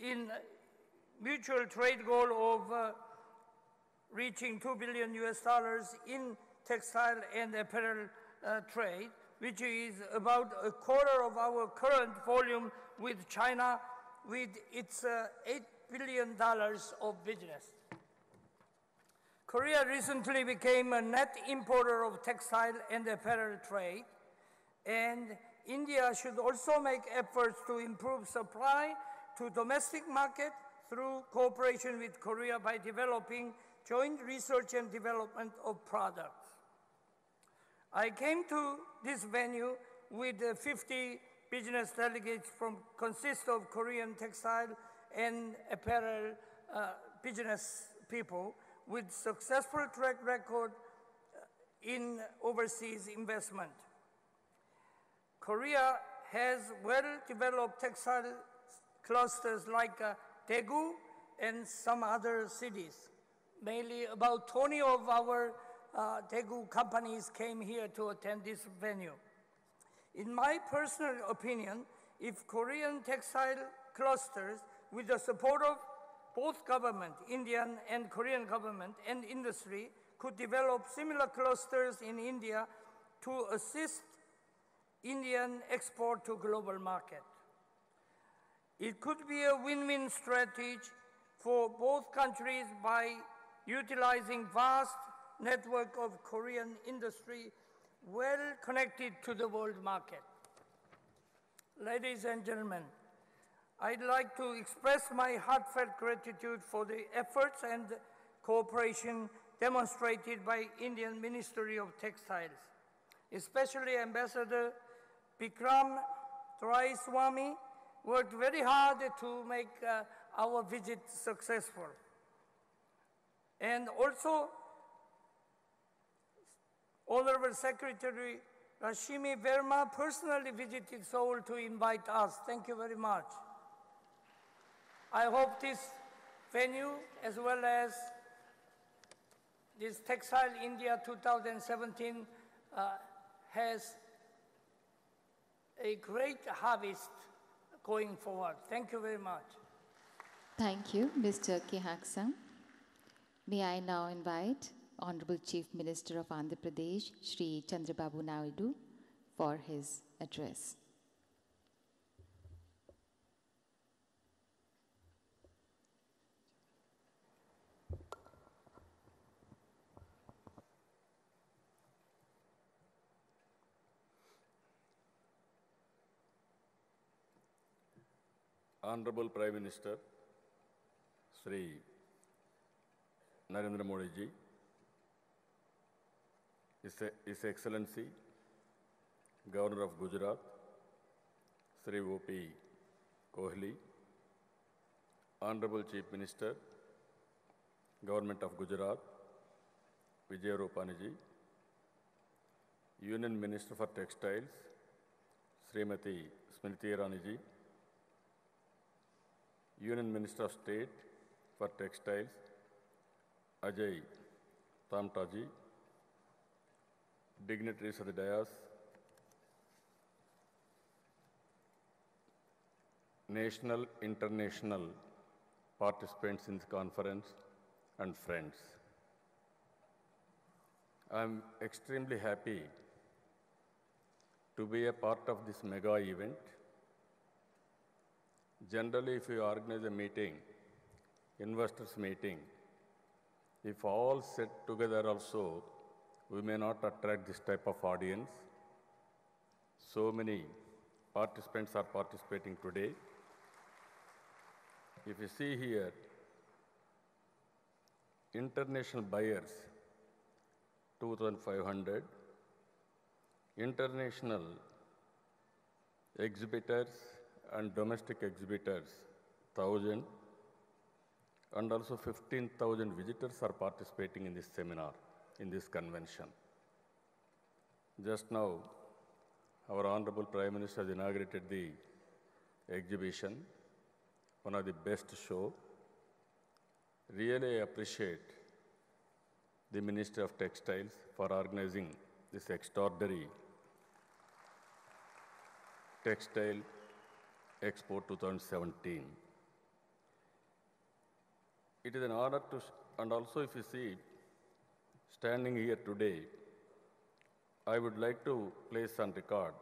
in mutual trade goal of uh, reaching 2 billion US dollars in textile and apparel uh, trade, which is about a quarter of our current volume with China with its uh, $8 billion of business. Korea recently became a net importer of textile and apparel trade, and India should also make efforts to improve supply to domestic market through cooperation with Korea by developing joint research and development of products. I came to this venue with 50 business delegates from consist of Korean textile and apparel uh, business people with successful track record in overseas investment. Korea has well-developed textile clusters like uh, Daegu and some other cities. Mainly about 20 of our uh, Daegu companies came here to attend this venue. In my personal opinion, if Korean textile clusters, with the support of both government, Indian and Korean government and industry, could develop similar clusters in India to assist Indian export to global market. It could be a win-win strategy for both countries by utilizing vast network of Korean industry well connected to the world market. Ladies and gentlemen, I'd like to express my heartfelt gratitude for the efforts and cooperation demonstrated by Indian Ministry of Textiles, especially Ambassador Bikram Swami worked very hard to make uh, our visit successful. And also Honorable Secretary Rashmi Verma personally visited Seoul to invite us. Thank you very much. I hope this venue, as well as this Textile India 2017, uh, has a great harvest going forward. Thank you very much. Thank you, Mr. Ki-hak Sung. May I now invite Honorable Chief Minister of Andhra Pradesh, Sri Chandrababu Naidu, for his address. Honorable Prime Minister, Sri Narendra Modi ji, his, Excellency, Governor of Gujarat, Sri O.P. Kohli, Honorable Chief Minister, Government of Gujarat, Vijay Rupaniji, Union Minister for Textiles, Srimati Smriti Iraniji, Union Minister of State for Textiles, Ajay Tamtaji, dignitaries of the dais, national, international participants in the conference, and friends. I'm extremely happy to be a part of this mega event. Generally, if you organize a meeting, investors meeting, if all sit together also, we may not attract this type of audience. So many participants are participating today. If you see here, international buyers, 2,500, international exhibitors and domestic exhibitors, 1,000, and also 15,000 visitors are participating in this seminar, in this convention. Just now, our Honorable Prime Minister has inaugurated the exhibition, one of the best show. Really appreciate the Ministry of Textiles for organizing this extraordinary Textile Expo 2017. It is an honor to, and also if you see, standing here today, I would like to place on record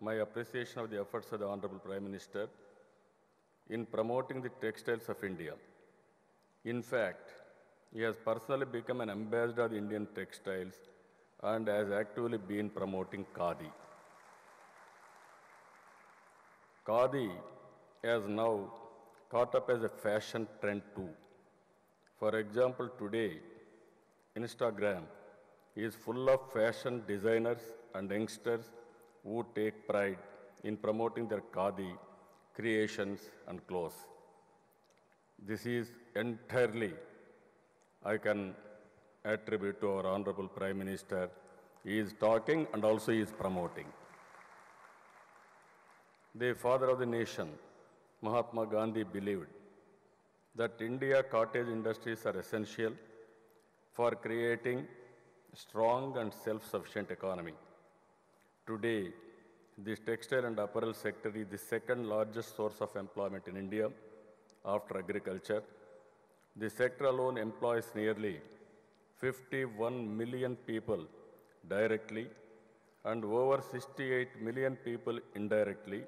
my appreciation of the efforts of the Honorable Prime Minister in promoting the textiles of India. In fact, he has personally become an ambassador of Indian textiles and has actively been promoting Khadi. Khadi has now caught up as a fashion trend too. For example, today, Instagram is full of fashion designers and youngsters who take pride in promoting their Khadi creations and clothes. This is entirely, I can attribute to our Honorable Prime Minister. He is talking and also he is promoting. The father of the nation, Mahatma Gandhi, believed that India cottage industries are essential for creating strong and self-sufficient economy. Today, this textile and apparel sector is the second largest source of employment in India after agriculture. The sector alone employs nearly 51 million people directly and over 68 million people indirectly.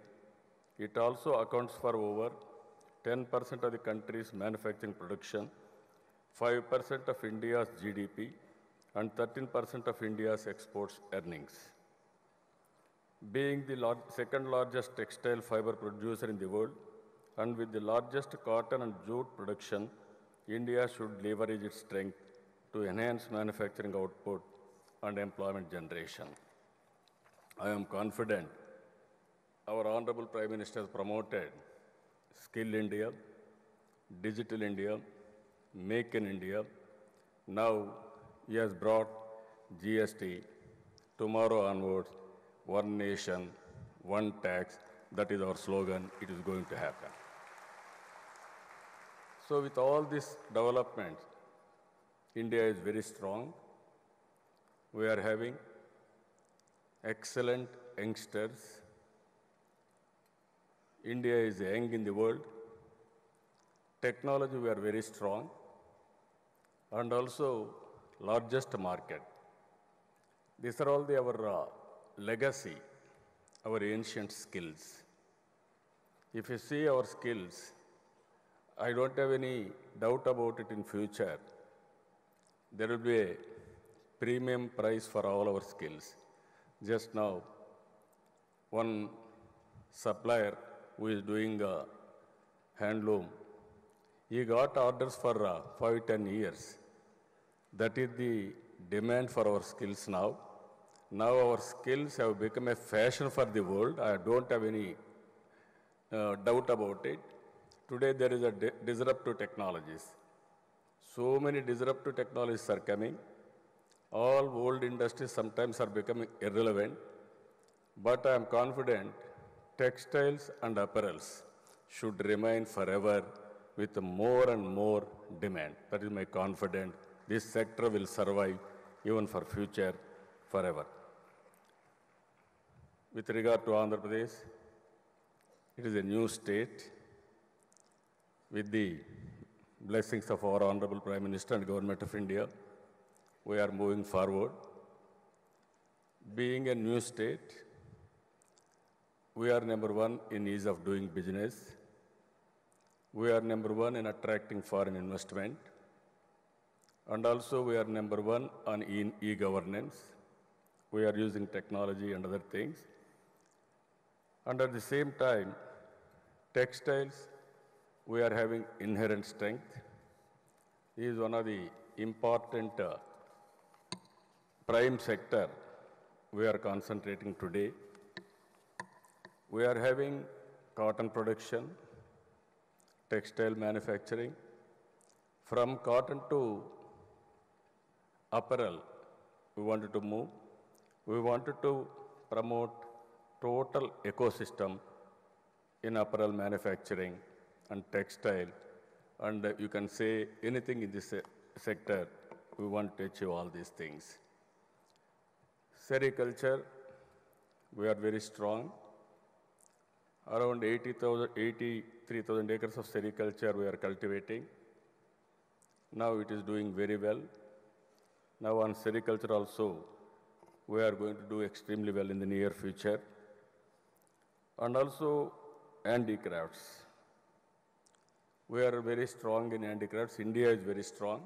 It also accounts for over 10% of the country's manufacturing production, 5% of India's GDP, and 13% of India's exports earnings. Being the lar- second largest textile fiber producer in the world and with the largest cotton and jute production, India should leverage its strength to enhance manufacturing output and employment generation. I am confident our Honorable Prime Minister has promoted Skill India, Digital India, Make in India. Now he has brought GST. Tomorrow onwards, one nation, one tax. That is our slogan. It is going to happen. So with all these developments, India is very strong. We are having excellent youngsters. India is young in the world. Technology, we are very strong. And also, largest market. These are all the, our uh, legacy, our ancient skills. If you see our skills, I don't have any doubt about it in future. There will be a premium price for all our skills. Just now, one supplier who is doing uh, handloom, he got orders for uh, five, ten years. That is the demand for our skills now. Now our skills have become a fashion for the world. I don't have any uh, doubt about it. Today there is a di- disruptive technologies. So many disruptive technologies are coming. All old industries sometimes are becoming irrelevant. But I am confident textiles and apparels should remain forever with more and more demand. That is my confidence. This sector will survive even for future forever. With regard to Andhra Pradesh, it is a new state with the blessings of our Honorable Prime Minister and Government of India. We are moving forward. Being a new state, we are number one in ease of doing business. We are number one in attracting foreign investment. And also we are number one on e-governance. We are using technology and other things. And at the same time, textiles, we are having inherent strength. This is one of the important uh, prime sector we are concentrating today. We are having cotton production, textile manufacturing. From cotton to apparel, we wanted to move. We wanted to promote total ecosystem in apparel manufacturing and textile. And you can say anything in this sector, we want to achieve all these things. Sericulture, we are very strong. Around 80,000, 83,000 acres of sericulture we are cultivating. Now it is doing very well. Now on sericulture also, we are going to do extremely well in the near future. And also handicrafts. We are very strong in handicrafts. India is very strong.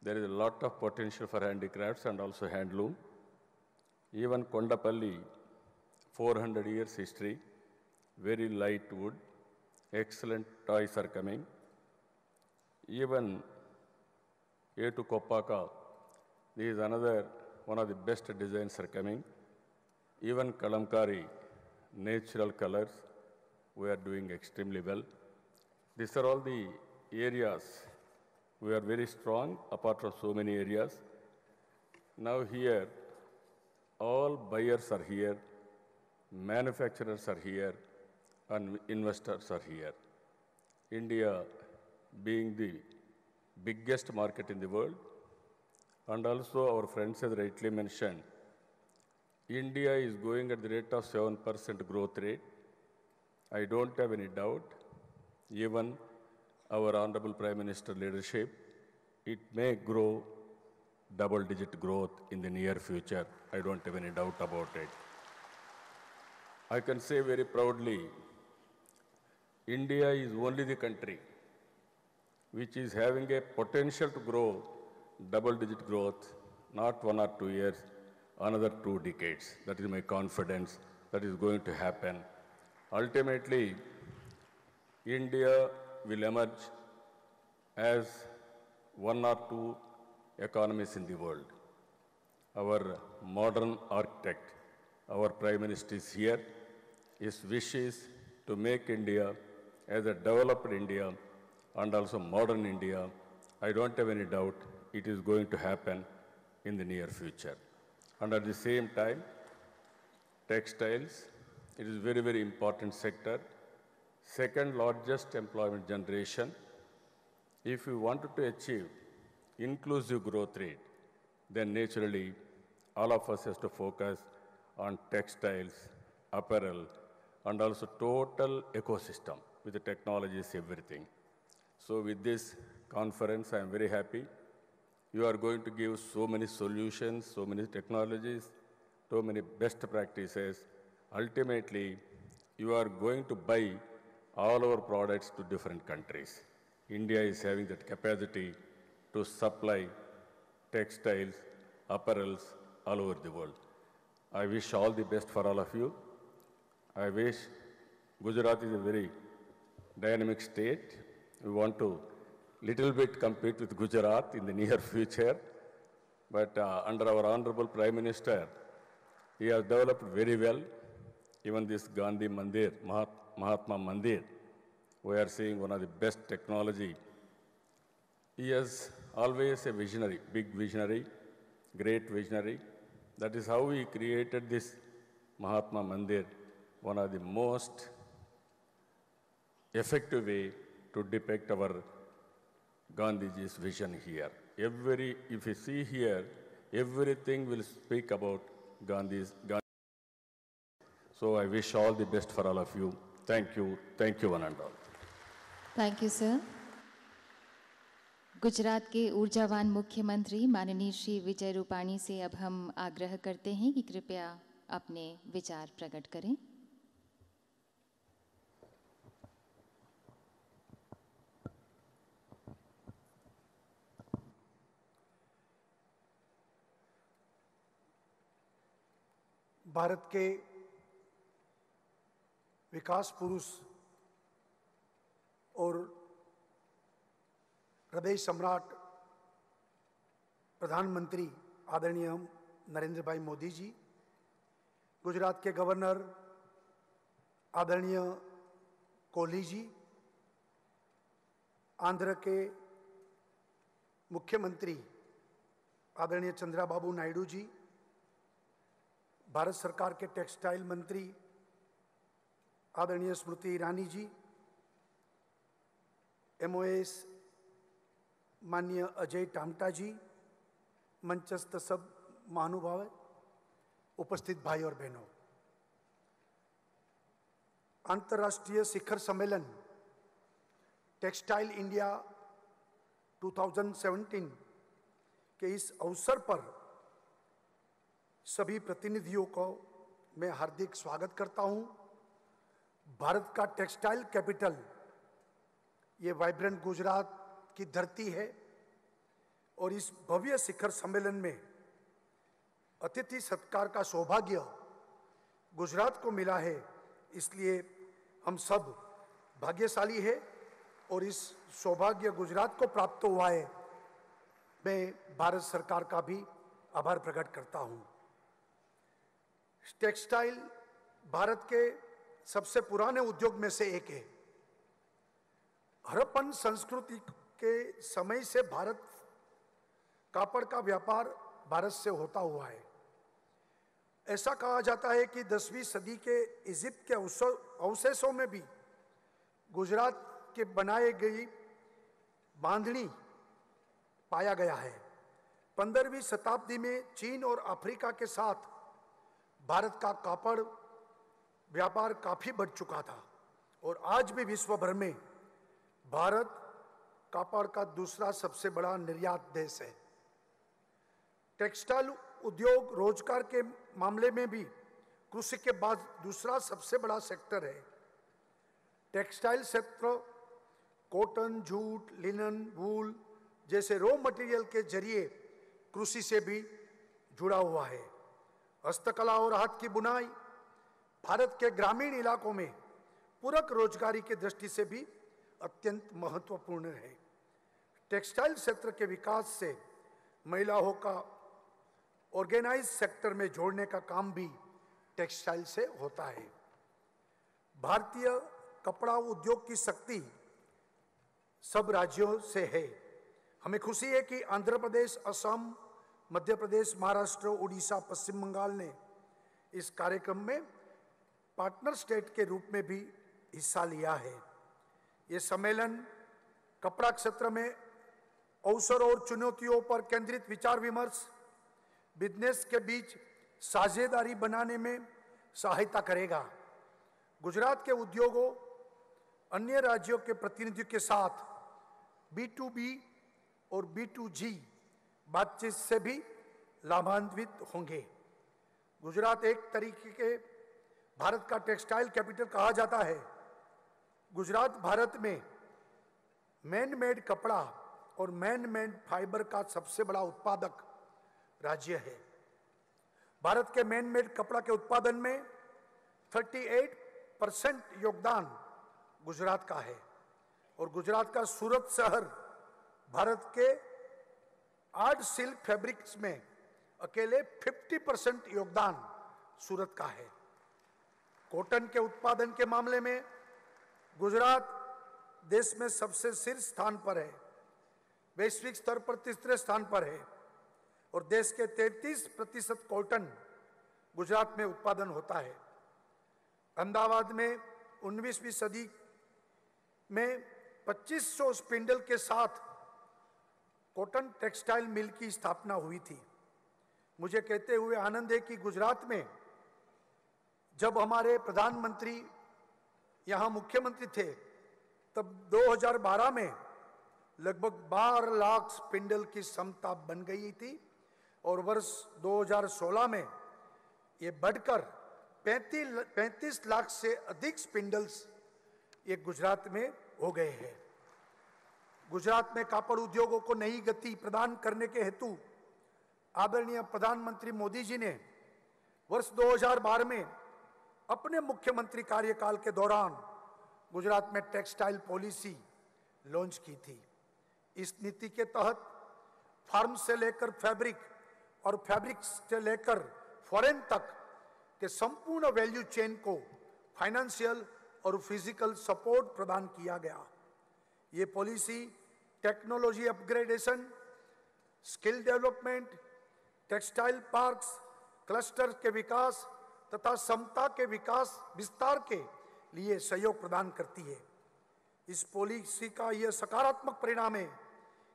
There is a lot of potential for handicrafts and also handloom. Even Kondapalli, 400 years history, very light wood, excellent toys are coming. Even Etikoppaka, this is another one of the best designs are coming. Even Kalamkari, natural colors, we are doing extremely well. These are all the areas we are very strong apart from so many areas. Now here, all buyers are here, manufacturers are here, and investors are here. India being the biggest market in the world, and also our friends has rightly mentioned, India is going at the rate of 7% growth rate. I don't have any doubt, even our Honorable Prime Minister leadership, it may grow double digit growth in the near future. I don't have any doubt about it. I can say very proudly, India is only the country which is having a potential to grow double digit growth, not one or two years, another two decades. That is my confidence that is going to happen. Ultimately, India will emerge as one or two economies in the world. Our modern architect, our Prime Minister is here. His wish is to make India as a developed India and also modern India. I don't have any doubt it is going to happen in the near future. And at the same time, textiles, it is very, very important sector. Second largest employment generation. If we wanted to achieve inclusive growth rate, then naturally all of us has to focus on textiles, apparel, and also total ecosystem with the technologies, everything. So with this conference, I am very happy. You are going to give so many solutions, so many technologies, so many best practices. Ultimately, you are going to buy all our products to different countries. India is having that capacity to supply textiles, apparels all over the world. I wish all the best for all of you. I wish Gujarat is a very dynamic state. We want to little bit compete with Gujarat in the near future. But uh, under our Honorable Prime Minister, he has developed very well. Even this Gandhi Mandir, Mahat- Mahatma Mandir, we are seeing one of the best technology. He is always a visionary, big visionary, great visionary. That is how he created this Mahatma Mandir, one of the most effective way to depict our Gandhiji's vision here. Every, if you see here, everything will speak about Gandhi's. Gandhi. So I wish all the best for all of you. Thank you. Thank you, one and all. Thank you sir Gujarat के ऊर्जावान मुख्यमंत्री माननीय श्री विजय रूपाणी से अब हम आग्रह करते हैं कि कृपया अपने विचार प्रकट करें भारत के विकास पुरुष और हृदय सम्राट प्रधानमंत्री आदरणीय नरेंद्र भाई मोदी जी, गुजरात के गवर्नर आदरणीय कोहली जी, आंध्र के मुख्यमंत्री आदरणीय चंद्राबाबू नायडू जी भारत सरकार के टेक्सटाइल मंत्री आदरणीय स्मृति ईरानी जी एमओएस माननीय अजय टामटा जी, मंचस्थ सब महानुभाव, उपस्थित भाई और बहनों। अंतर्राष्ट्रीय शिखर सम्मेलन, टेक्सटाइल इंडिया 2017 के इस अवसर पर सभी प्रतिनिधियों को मैं हार्दिक स्वागत करता हूँ। भारत का टेक्सटाइल कैपिटल, ये वाइब्रेंट गुजरात की धरती है और इस भव्य शिखर सम्मेलन में अतिथि सत्कार का सौभाग्य गुजरात को मिला है, इसलिए हम सब भाग्यशाली है और इस सौभाग्य गुजरात को प्राप्त हुआ है, मैं भारत सरकार का भी आभार प्रकट करता हूँ। टेक्सटाइल भारत के सबसे पुराने उद्योग में से एक है। हरप्पन संस्कृति के समय से भारत कापड़ का व्यापार भारत से होता हुआ है। ऐसा कहा जाता है कि दसवीं सदी के इजिप्ट के अवशेषों में भी गुजरात के बनाए गई बांधनी पाया गया है। पंद्रहवीं शताब्दी में चीन और अफ्रीका के साथ भारत का कापड़ व्यापार काफ़ी बढ़ चुका था और आज भी विश्व भर में भारत कापड़ का दूसरा सबसे बड़ा निर्यात देश है। टेक्सटाइल उद्योग रोज़गार के मामले में भी कृषि के बाद दूसरा सबसे बड़ा सेक्टर है। टेक्सटाइल क्षेत्र, कॉटन, जूट, लिनन, वूल जैसे रॉ मटेरियल के ज़रिए कृषि से भी जुड़ा हुआ है। हस्तकला और हाथ की बुनाई, भारत के ग्रामीण इलाकों में पूरक रोजगारी की दृष्टि से भी अत्यंत महत्वपूर्ण है। टेक्सटाइल क्षेत्र के विकास से महिलाओं का ऑर्गेनाइज सेक्टर में जोड़ने का काम भी टेक्सटाइल से होता है। भारतीय कपड़ा उद्योग की शक्ति सब राज्यों से है। हमें खुशी है कि आंध्र प्रदेश, असम मध्य प्रदेश, महाराष्ट्र उड़ीसा पश्चिम बंगाल ने इस कार्यक्रम में पार्टनर स्टेट के रूप में भी हिस्सा लिया है। ये सम्मेलन कपड़ा क्षेत्र में अवसर और चुनौतियों पर केंद्रित विचार विमर्श, बिज़नेस के बीच साझेदारी बनाने में सहायता करेगा। गुजरात के उद्योगों, अन्य राज्यों के प्रतिनिधियों के साथ बी टू बी और बी टू जी बातचीत से भी लाभान्वित होंगे। गुजरात एक तरीके के भारत का टेक्सटाइल कैपिटल कहा जाता है। गुजरात, भारत में मैन मेड कपड़ा और मैन मेड फाइबर का सबसे बड़ा उत्पादक राज्य है। भारत के मैन मेड कपड़ा के उत्पादन में 38 परसेंट योगदान गुजरात का है और गुजरात का सूरत शहर भारत के आर्ट सिल्क फैब्रिक्स में अकेले 50 परसेंट योगदान सूरत का है। कॉटन के उत्पादन के मामले में गुजरात देश में सबसे शीर्ष स्थान पर है, वैश्विक स्तर पर तीसरे स्थान पर है और देश के 33 प्रतिशत कॉटन गुजरात में उत्पादन होता है। अहमदाबाद में 19वीं सदी में 2500 स्पिंडल के साथ कॉटन टेक्सटाइल मिल की स्थापना हुई थी। मुझे कहते हुए आनंद है कि गुजरात में जब हमारे प्रधानमंत्री यहाँ मुख्यमंत्री थे, तब 2012 में लगभग 12 लाख स्पिंडल की क्षमता बन गई थी और वर्ष 2016 में ये बढ़कर 35 पैंतीस लाख से अधिक स्पिंडल्स ये गुजरात में हो गए हैं। गुजरात में कापड़ उद्योगों को नई गति प्रदान करने के हेतु आदरणीय प्रधानमंत्री मोदी जी ने वर्ष 2012 में अपने मुख्यमंत्री कार्यकाल के दौरान गुजरात में टेक्सटाइल पॉलिसी लॉन्च की थी। इस नीति के तहत फार्म से लेकर फैब्रिक और फैब्रिक से लेकर फॉरेन तक के संपूर्ण वैल्यू चेन को फाइनेंशियल और फ़िज़िकल सपोर्ट प्रदान किया गया। ये policy technology upgradation skill development textile parks cluster के विकास तथा समता के विकास विस्तार के लिए सहयोग प्रदान करती है। इस पॉलिसी का यह सकारात्मक परिणाम है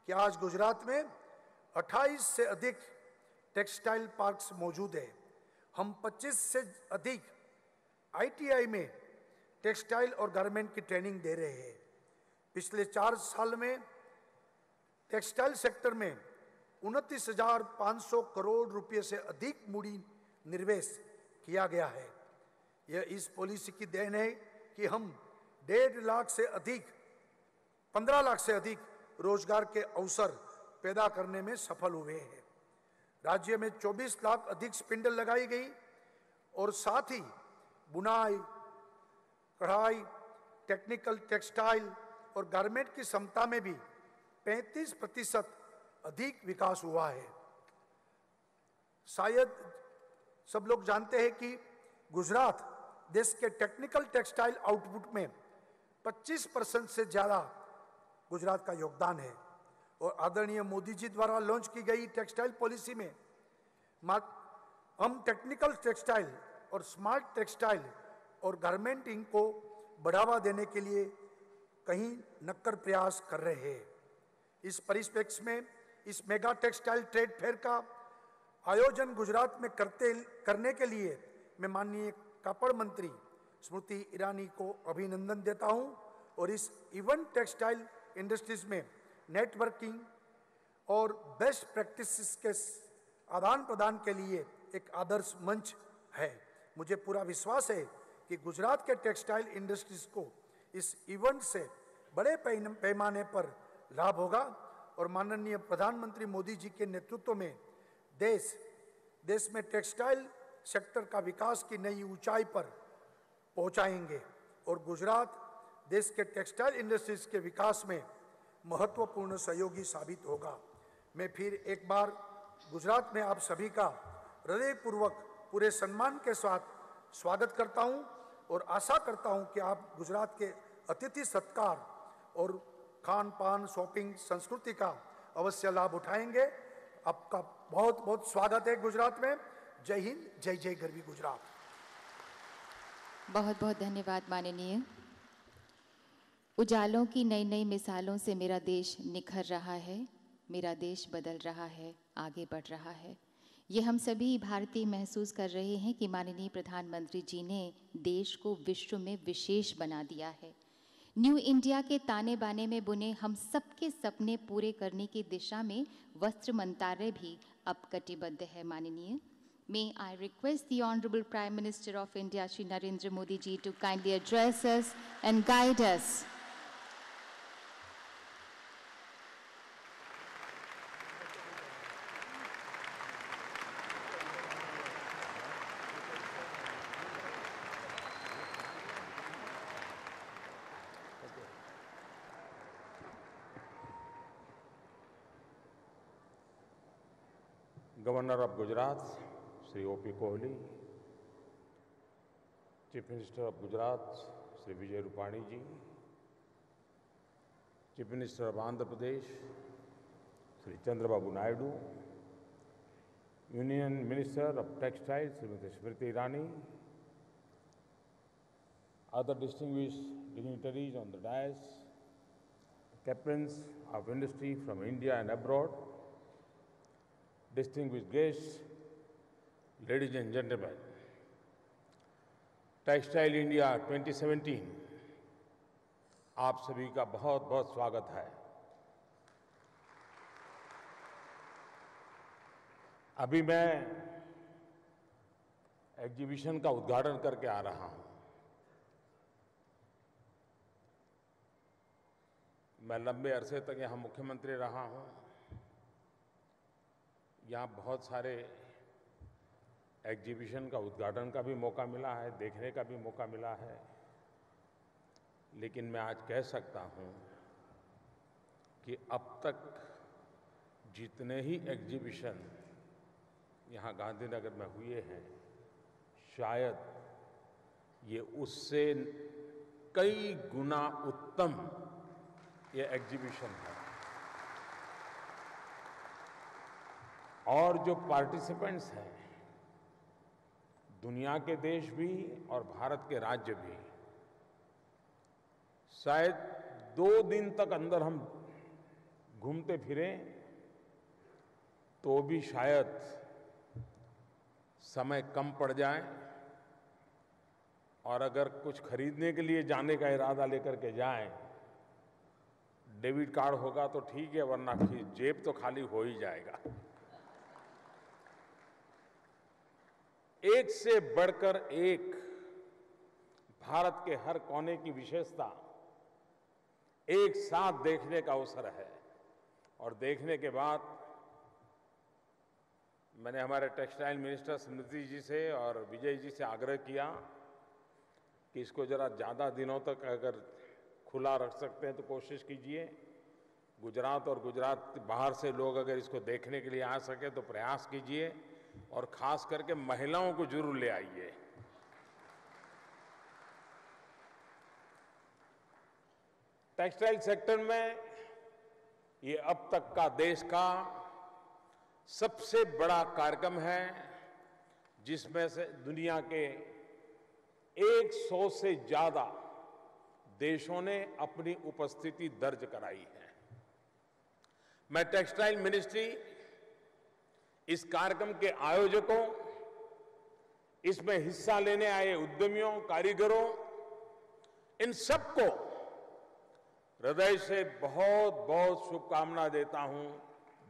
कि आज गुजरात में 28 से अधिक टेक्सटाइल पार्क्स मौजूद है। हम 25 से अधिक आईटीआई में टेक्सटाइल और गारमेंट की ट्रेनिंग दे रहे हैं। पिछले चार साल में टेक्सटाइल सेक्टर में उनतीस हज़ार पाँच सौ करोड़ रुपए से अधिक मूड़ी निवेश किया गया है। यह इस पॉलिसी की देन है कि हम डेढ़ लाख से अधिक, पंद्रह लाख से अधिक रोज़गार के अवसर पैदा करने में सफल हुए हैं। राज्य में 24 लाख अधिक स्पिंडल लगाई गई और साथ ही बुनाई, कढ़ाई, टेक्निकल, टेक्सटाइल और गारमेंट की क्षमता में भी 35 प्रतिशत अधिक विकास हुआ है। शायद सब लोग जानते हैं कि गुजरात देश के टेक्निकल टेक्सटाइल आउटपुट में 25 परसेंट से ज़्यादा गुजरात का योगदान है और आदरणीय मोदी जी द्वारा लॉन्च की गई टेक्सटाइल पॉलिसी में हम टेक्निकल टेक्सटाइल और स्मार्ट टेक्सटाइल और गारमेंटिंग को बढ़ावा देने के लिए कहीं नक्कर प्रयास कर रहे हैं। इस परिप्रेक्ष्य में इस मेगा टेक्सटाइल ट्रेड फेयर का आयोजन गुजरात में करते, करने के लिए मैं माननीय कापड़ मंत्री स्मृति ईरानी को अभिनंदन देता हूँ और इस इवेंट टेक्सटाइल इंडस्ट्रीज़ में नेटवर्किंग और बेस्ट प्रैक्टिसेस के आदान प्रदान के लिए एक आदर्श मंच है। मुझे पूरा विश्वास है कि गुजरात के टेक्सटाइल इंडस्ट्रीज़ को इस इवेंट से बड़े पैमाने पर लाभ होगा। और माननीय प्रधानमंत्री मोदी जी के नेतृत्व में देश देश में टेक्सटाइल सेक्टर का विकास की नई ऊंचाई पर पहुंचाएँगे। और गुजरात देश के टेक्सटाइल इंडस्ट्रीज़ के विकास में महत्वपूर्ण सहयोगी साबित होगा। मैं फिर एक बार गुजरात में आप सभी का हृदयपूर्वक पूरे सम्मान के साथ स्वागत करता हूँ। और आशा करता हूँ कि आप गुजरात के अतिथि सत्कार और खान पान शॉपिंग, संस्कृति का अवश्य लाभ उठाएँगे। आपका बहुत बहुत स्वागत है गुजरात में। जय हिंद, जय जय गरवी गुजरात। बहुत बहुत धन्यवाद माननीय। उजालों की नई नई मिसालों से मेरा देश निखर रहा है, मेरा देश बदल रहा है, आगे बढ़ रहा है। ये हम सभी भारतीय महसूस कर रहे हैं कि माननीय प्रधानमंत्री जी ने देश को विश्व में विशेष बना दिया है न्यू इंडिया के ताने बाने में बुने हम सबके सपने पूरे करने की दिशा में वस्त्र मंत्रालय भी अब कटिबद्ध है माननीय May I request the Honorable Prime Minister of India, Shri Narendra Modi ji, to kindly address us and. Gujarat, Sri O.P. Kohli, Chief Minister of Gujarat, Sri Vijay Rupani ji, Chief Minister of Andhra Pradesh, Sri Chandrababu Naidu, Union Minister of Textiles, Srimati Smriti Irani, other distinguished dignitaries on the dais, captains of industry from India and abroad, distinguished guests, ladies and gentlemen, textile India 2017 आप सभी का बहुत बहुत स्वागत है। अभी मैं exhibition का उद्घाटन करके आ रहा हूँ। मैं लंबे अरसे तक यहाँ मुख्यमंत्री रहा हूँ। यहाँ बहुत सारे एग्जीबिशन का उद्घाटन का भी मौका मिला है, देखने का भी मौका मिला है। लेकिन मैं आज कह सकता हूँ कि अब तक जितने ही एग्जीबिशन यहाँ गांधीनगर में हुए हैं, शायद ये उससे कई गुना उत्तम ये एग्जीबिशन है। और जो पार्टिसिपेंट्स हैं, दुनिया के देश भी और भारत के राज्य भी, शायद दो दिन तक अंदर हम घूमते फिरे तो भी शायद समय कम पड़ जाए, और अगर कुछ खरीदने के लिए जाने का इरादा लेकर के जाएँ, डेबिट कार्ड होगा तो ठीक है, वरना जेब तो खाली हो ही जाएगा। एक से बढ़कर एक, भारत के हर कोने की विशेषता एक साथ देखने का अवसर है। और देखने के बाद मैंने हमारे टेक्सटाइल मिनिस्टर स्मृति जी से और विजय जी से आग्रह किया कि इसको जरा ज़्यादा दिनों तक अगर खुला रख सकते हैं तो कोशिश कीजिए। गुजरात और गुजरात बाहर से लोग अगर इसको देखने के लिए आ सके तो प्रयास कीजिए। और खास करके महिलाओं को ज़रूर ले आइए। टेक्सटाइल सेक्टर में ये अब तक का देश का सबसे बड़ा कार्यक्रम है, जिसमें से दुनिया के 100 से ज़्यादा देशों ने अपनी उपस्थिति दर्ज कराई है। मैं टेक्सटाइल मिनिस्ट्री इस कार्यक्रम के आयोजकों, इसमें हिस्सा लेने आए उद्यमियों, कारीगरों, इन सबको हृदय से बहुत बहुत शुभकामना देता हूँ,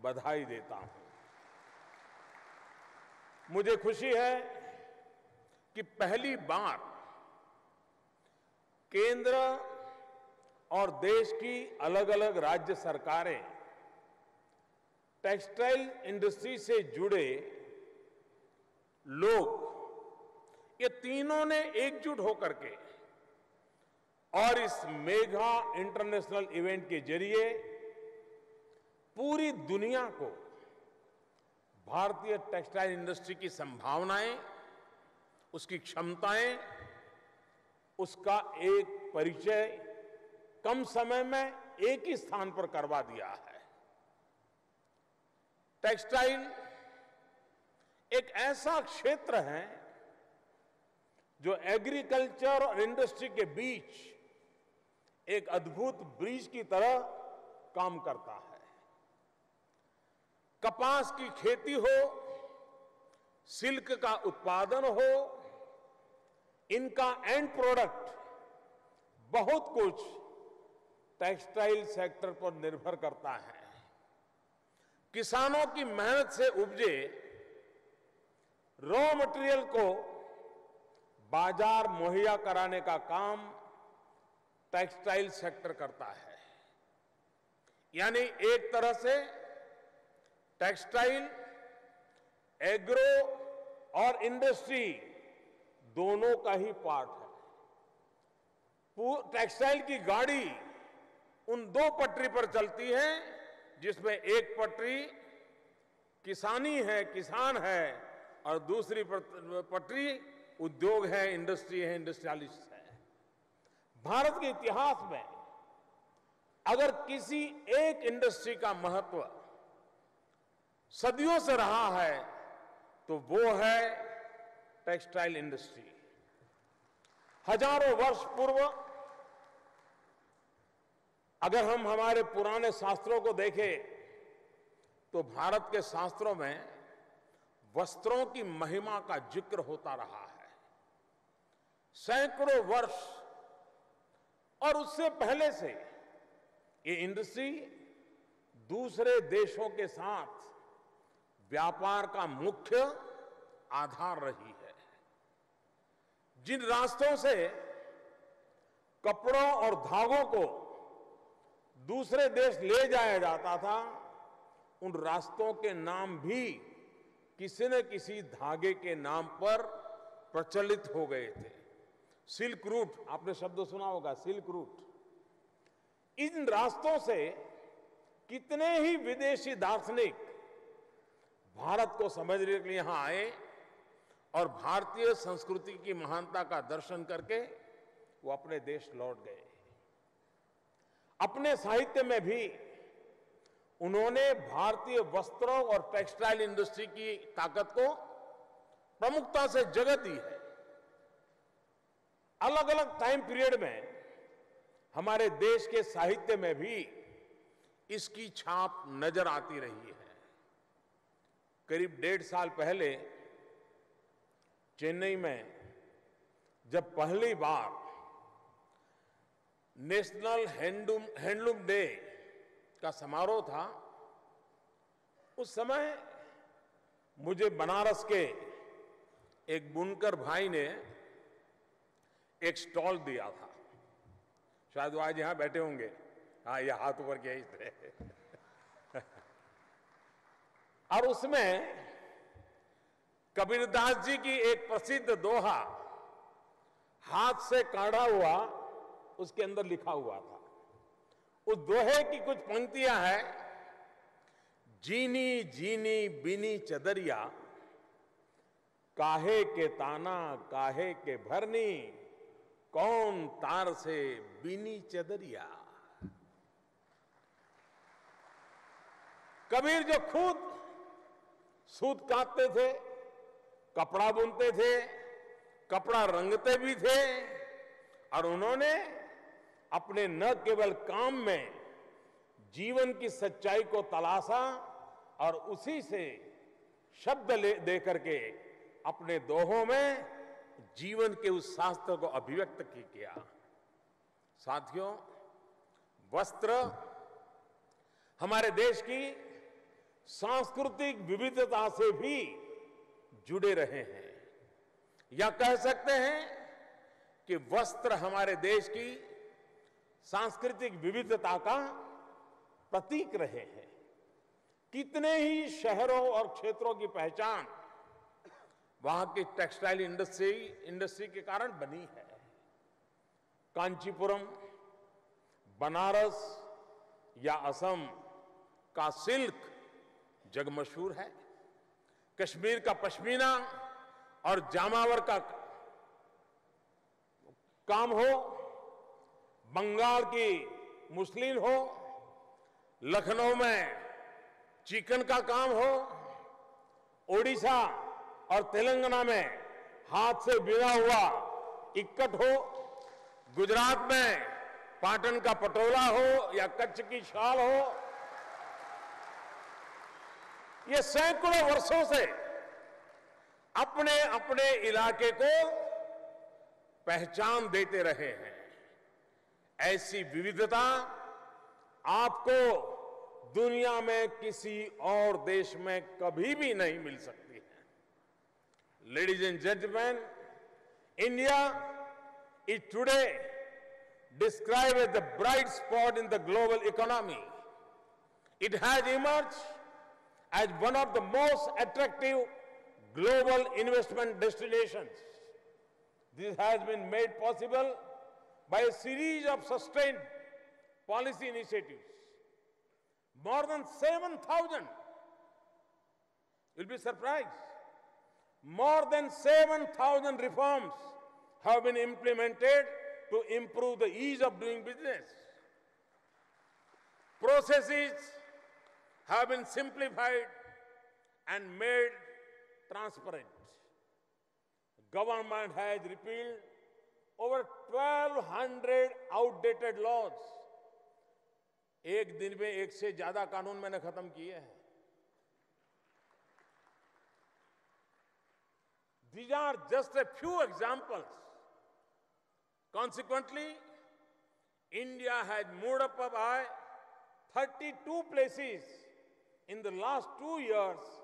बधाई देता हूँ। मुझे खुशी है कि पहली बार केंद्र और देश की अलग अलग राज्य सरकारें टेक्सटाइल इंडस्ट्री से जुड़े लोग, ये तीनों ने एकजुट होकर के और इस मेघा इंटरनेशनल इवेंट के ज़रिए पूरी दुनिया को भारतीय टेक्सटाइल इंडस्ट्री की संभावनाएँ, उसकी क्षमताएँ, उसका एक परिचय कम समय में एक ही स्थान पर करवा दिया है। टेक्सटाइल एक ऐसा क्षेत्र है जो एग्रीकल्चर और इंडस्ट्री के बीच एक अद्भुत ब्रिज की तरह काम करता है। कपास की खेती हो, सिल्क का उत्पादन हो, इनका एंड प्रोडक्ट बहुत कुछ टेक्सटाइल सेक्टर पर निर्भर करता है। किसानों की मेहनत से उपजे रॉ मटेरियल को बाज़ार मुहैया कराने का काम टेक्सटाइल सेक्टर करता है। यानी एक तरह से टेक्सटाइल एग्रो और इंडस्ट्री दोनों का ही पार्ट है। टेक्सटाइल की गाड़ी उन दो पटरी पर चलती है जिसमें एक पटरी किसानी है, किसान है, और दूसरी पटरी उद्योग है, इंडस्ट्री है इंडस्ट्रियलिस्ट है। भारत के इतिहास में अगर किसी एक इंडस्ट्री का महत्व सदियों से रहा है तो वो है टेक्सटाइल इंडस्ट्री। हज़ारों वर्ष पूर्व अगर हम हमारे पुराने शास्त्रों को देखें तो भारत के शास्त्रों में वस्त्रों की महिमा का ज़िक्र होता रहा है। सैकड़ों वर्ष और उससे पहले से ये इंडस्ट्री दूसरे देशों के साथ व्यापार का मुख्य आधार रही है। जिन रास्तों से कपड़ों और धागों को दूसरे देश ले जाया जाता था, उन रास्तों के नाम भी किसी न किसी धागे के नाम पर प्रचलित हो गए थे। सिल्क रूट, आपने शब्द सुना होगा, सिल्क रूट। इन रास्तों से कितने ही विदेशी दार्शनिक भारत को समझने के लिए यहाँ आए और भारतीय संस्कृति की महानता का दर्शन करके वो अपने देश लौट गए। अपने साहित्य में भी उन्होंने भारतीय वस्त्रों और टेक्सटाइल इंडस्ट्री की ताकत को प्रमुखता से जगह दी है। अलग अलग टाइम पीरियड में हमारे देश के साहित्य में भी इसकी छाप नज़र आती रही है। करीब डेढ़ साल पहले चेन्नई में जब पहली बार नेशनल हैंडलूम हैंडलूम डे का समारोह था। उस समय मुझे बनारस के एक बुनकर भाई ने एक स्टॉल दिया था। शायद वो आज यहाँ बैठे होंगे। हाँ ये हाथ ऊपर इस तरह। [LAUGHS] और उसमें कबीरदास जी की एक प्रसिद्ध दोहा, हाथ से काढ़ा हुआ उसके अंदर लिखा हुआ था। उस दोहे की कुछ पंक्तियाँ हैं। जीनी जीनी, बिनी, चदरिया, काहे के ताना, काहे के भरनी, कौन तार से बिनी चदरिया। कबीर जो खुद, सूत काटते थे, कपड़ा बुनते थे, कपड़ा रंगते भी थे, और उन्होंने अपने न केवल काम में, जीवन की सच्चाई को तलाशा और उसी से शब्द ले, दे करके अपने दोहों में जीवन के उस शास्त्र को अभिव्यक्त किया। साथियों, वस्त्र हमारे देश की सांस्कृतिक विविधता से भी जुड़े रहे हैं। या कह सकते हैं कि वस्त्र हमारे देश की सांस्कृतिक विविधता का प्रतीक रहे हैं। कितने ही शहरों और क्षेत्रों की पहचान वहाँ की टेक्सटाइल इंडस्ट्री इंडस्ट्री के कारण बनी है। कांचीपुरम, बनारस या असम का सिल्क जग मशहूर है। कश्मीर का पश्मीना और जामावर का काम हो बंगाल की मुस्लिम हो, लखनऊ में चिकन का काम हो, ओडिशा और तेलंगाना में हाथ से बिना हुआ इक्कट हो, गुजरात में पाटन का पटोला हो या कच्छ की शाल हो, ये सैकड़ों वर्षों से अपने अपने इलाके को पहचान देते रहे हैं। ऐसी विविधता आपको दुनिया में किसी और देश में कभी भी नहीं मिल सकती है। Ladies and जजमैन India is today describe as the bright spot in the global economy it has emerge as one of the most attractive global investment destination this has been made possible by a series of sustained policy initiatives. More than 7,000, you'll be surprised, more than 7,000 reforms have been implemented to improve the ease of doing business. Processes have been simplified and made transparent. Government has repealed over 1200 outdated laws एक दिन में एक से ज़्यादा कानून मैंने खत्म किए हैं। These are just a few example consequently India has moved up by 32 places in the last two years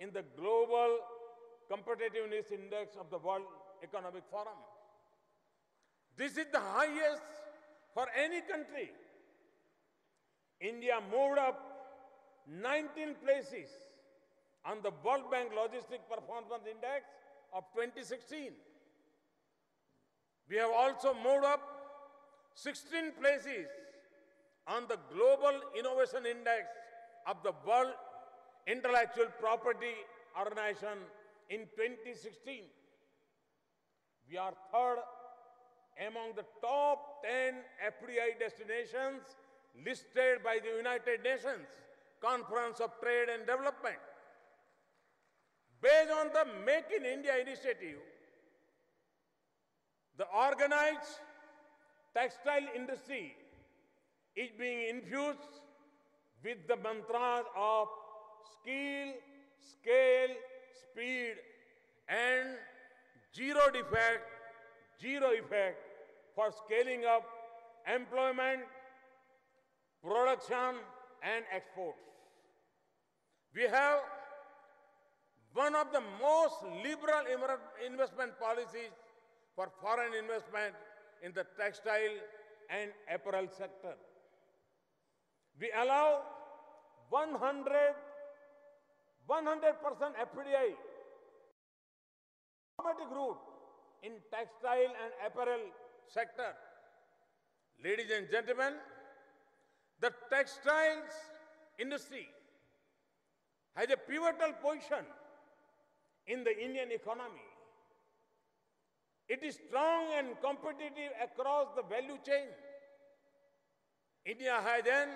in the global competitiveness index of the world economic forum This is the highest for any country. India moved up 19 places on the World Bank Logistic Performance Index of 2016. We have also moved up 16 places on the Global Innovation Index of the World Intellectual Property Organization in 2016. We are third among the top 10 FDI destinations listed by the United Nations Conference of Trade and Development. Based on the Make in India initiative, the organized textile industry is being infused with the mantras of skill, scale, speed, and zero defect, zero effect for scaling up employment, production, and exports. We have one of the most liberal investment policies for foreign investment in the textile and apparel sector. We allow 100, 100% FDI automatic route in textile and apparel sector. Ladies and gentlemen, the textiles industry has a pivotal position in the Indian economy. It is strong and competitive across the value chain. India has an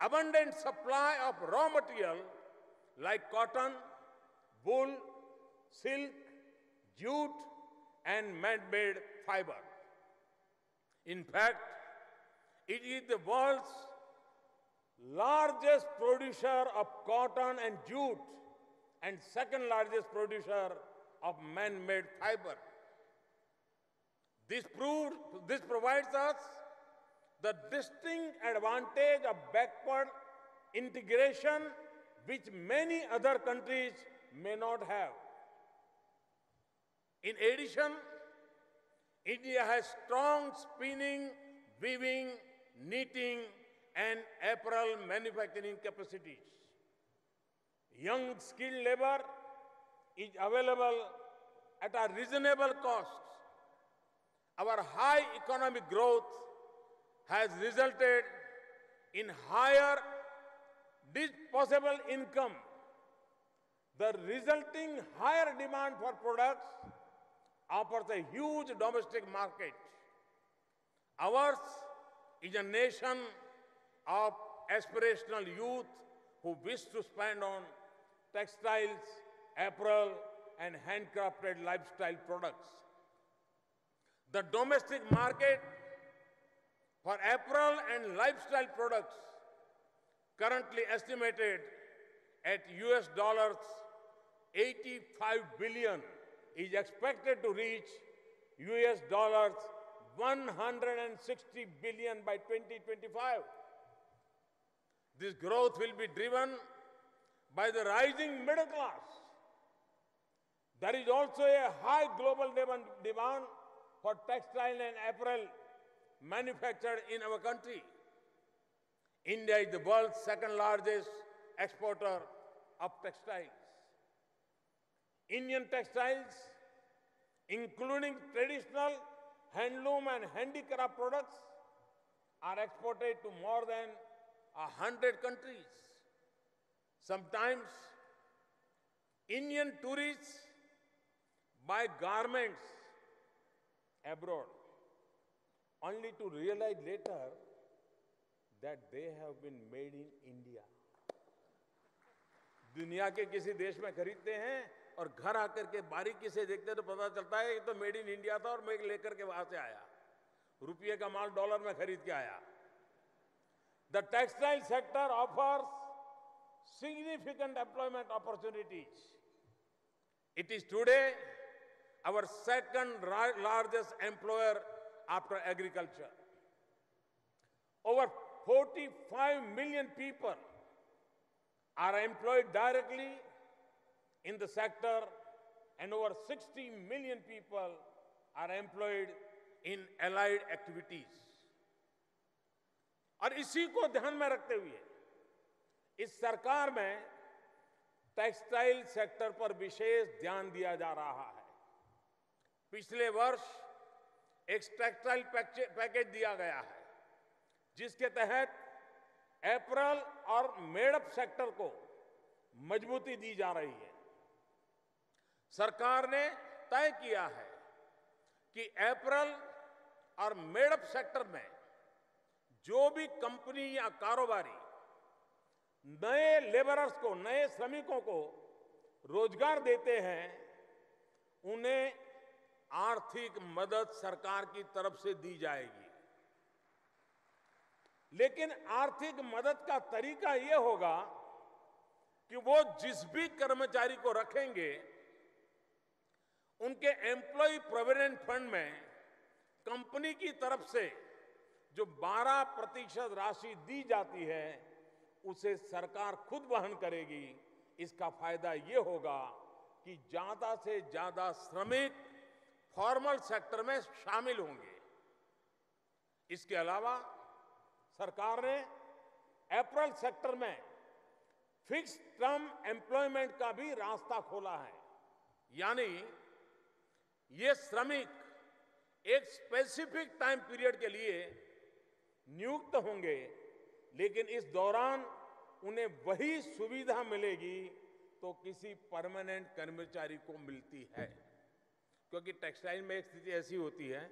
abundant supply of raw material like cotton, wool, silk, jute, and man-made fiber. In fact, it is the world's largest producer of cotton and jute and second largest producer of man-made fiber. This, proved, this provides us the distinct advantage of backward integration which many other countries may not have. In addition, India has strong spinning, weaving, knitting, and apparel manufacturing capacities. Young skilled labor is available at a reasonable cost. Our high economic growth has resulted in higher disposable income. The resulting higher demand for products offers a huge domestic market. Ours is a nation of aspirational youth who wish to spend on textiles, apparel, and handcrafted lifestyle products. The domestic market for apparel and lifestyle products, currently estimated at US dollars 85 billion, is expected to reach US dollars 160 billion by 2025. This growth will be driven by the rising middle class. There is also a high global demand for textile and apparel manufactured in our country. India is the world's second largest exporter of textiles. Indian textiles, including traditional handloom and handicraft products, are exported to more than a hundred countries. Sometimes Indian tourists buy garments abroad only to realize later that they have been made in India. दुनिया के किसी देश में खरीदते हैं और घर आकर के बारीकी से देखते तो पता चलता है, ये तो मेड इन इंडिया था और मैं लेकर के वहाँ से आया। रुपये का माल डॉलर में खरीद के आया। The textile sector offer significant employment opportunities it is today our second largest employer after agriculture over 45 million people are employed directly in the sector and over 60 million people are employed in allied activities. और इसी को ध्यान में रखते हुए इस सरकार में टेक्सटाइल सेक्टर पर विशेष ध्यान दिया जा रहा है पिछले वर्ष एक टेक्सटाइल पैकेज दिया गया है, जिसके तहत अप्रैल और मेडअप सेक्टर को मजबूती दी जा रही है सरकार ने तय किया है कि अप्रैल और मेडअप सेक्टर में जो भी कंपनी या कारोबारी नए लेबरर्स को, नए श्रमिकों को रोज़गार देते हैं, उन्हें आर्थिक मदद सरकार की तरफ़ से दी जाएगी। लेकिन आर्थिक मदद का तरीका यह होगा कि वो जिस भी कर्मचारी को रखेंगे उनके एम्प्लॉय प्रोविडेंट फंड में कंपनी की तरफ़ से जो 12 प्रतिशत राशि दी जाती है, उसे सरकार खुद वहन करेगी। इसका फ़ायदा ये होगा कि ज़्यादा से ज़्यादा श्रमिक फॉर्मल सेक्टर में शामिल होंगे। इसके अलावा सरकार ने अप्रैल सेक्टर में फिक्स टर्म एम्प्लॉयमेंट का भी रास्ता खोला है। यानी ये श्रमिक एक स्पेसिफिक टाइम पीरियड के लिए नियुक्त होंगे, लेकिन इस दौरान उन्हें वही सुविधा मिलेगी तो किसी परमानेंट कर्मचारी को मिलती है। क्योंकि टेक्सटाइल में एक स्थिति ऐसी होती है,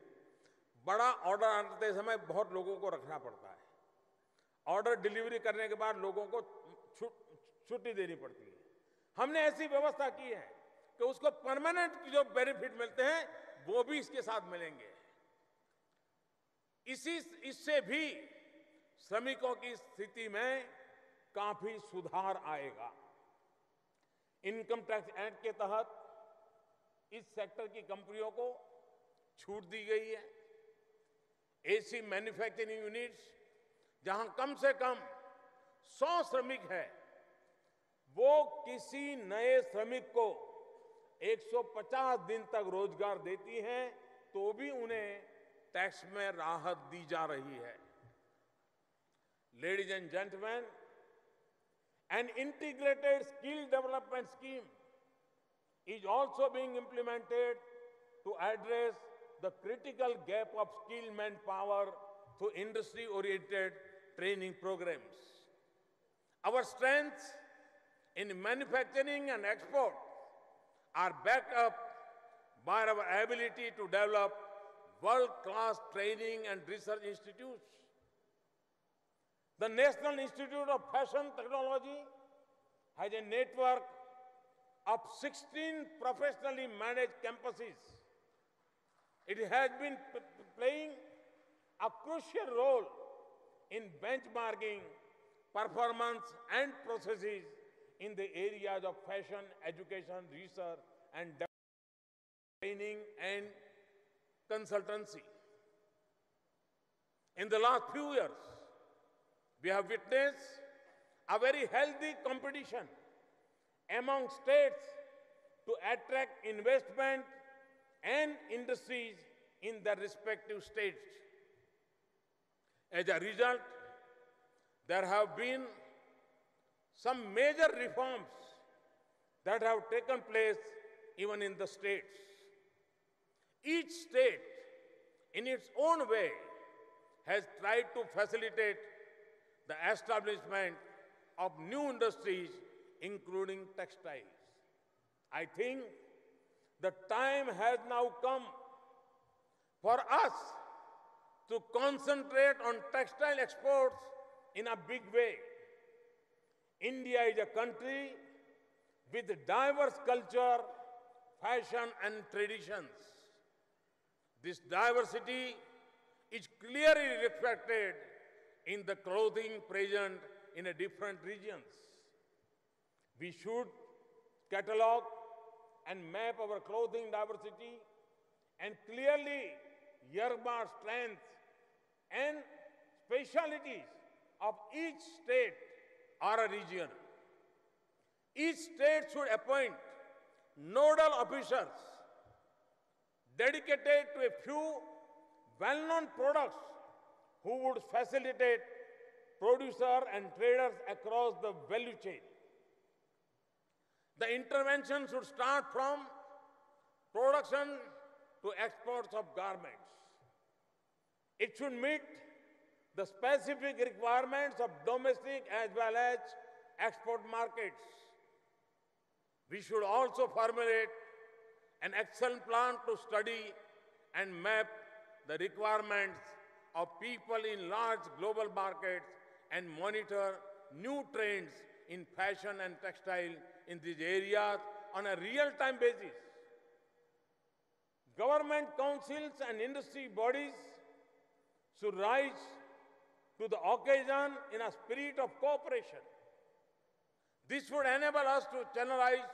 बड़ा ऑर्डर आते समय बहुत लोगों को रखना पड़ता है। ऑर्डर डिलीवरी करने के बाद लोगों को छुट्टी देनी पड़ती है। हमने ऐसी व्यवस्था की है। कि उसको परमानेंट जो बेनिफिट मिलते हैं, वो भी इसके साथ मिलेंगे। इसी, इससे भी श्रमिकों की स्थिति में काफ़ी सुधार आएगा। इनकम टैक्स एक्ट के तहत इस सेक्टर की कंपनियों को छूट दी गई है। एसी मैन्युफैक्चरिंग यूनिट्स जहाँ कम से कम 100 श्रमिक है, वो किसी नए श्रमिक को 150 दिन तक रोज़गार देती है तो भी उन्हें टैक्स में राहत दी जा रही है। Ladies and gentlemen an integrated skill development scheme is also being implemented to address the critical gap of skill manpower through industry oriented training programmes our strength in manufacturing and export are backed up by our ability to develop world-class training and research institutes the National Institute of Fashion Technology has a network of 16 professionally managed campuses. It has been playing a crucial role in benchmarking performance and processes in the areas of fashion, education, research, and training and consultancy. In the last few years, we have witnessed a very healthy competition among states to attract investment and industries in their respective states. As a result, there have been some major reforms that have taken place even in the states. Each state, in its own way, has tried to facilitate the establishment of new industries, including textiles. I think the time has now come for us to concentrate on textile exports in a big way. India is a country with diverse culture, fashion, and traditions. This diversity is clearly reflected in the clothing present in a different regions. We should catalog and map our clothing diversity and clearly earmark strengths and specialities of each state or a region. Each state should appoint nodal officers dedicated to a few well-known products who would facilitate producer and traders across the value chain. The intervention should start from production to exports of garments. It should meet the specific requirements of domestic as well as export markets. We should also formulate an action plan to study and map the requirements of people in large global markets and monitor new trends in fashion and textile in these areas on a real-time basis. Government councils and industry bodies should rise to the occasion in a spirit of cooperation. This would enable us to channelize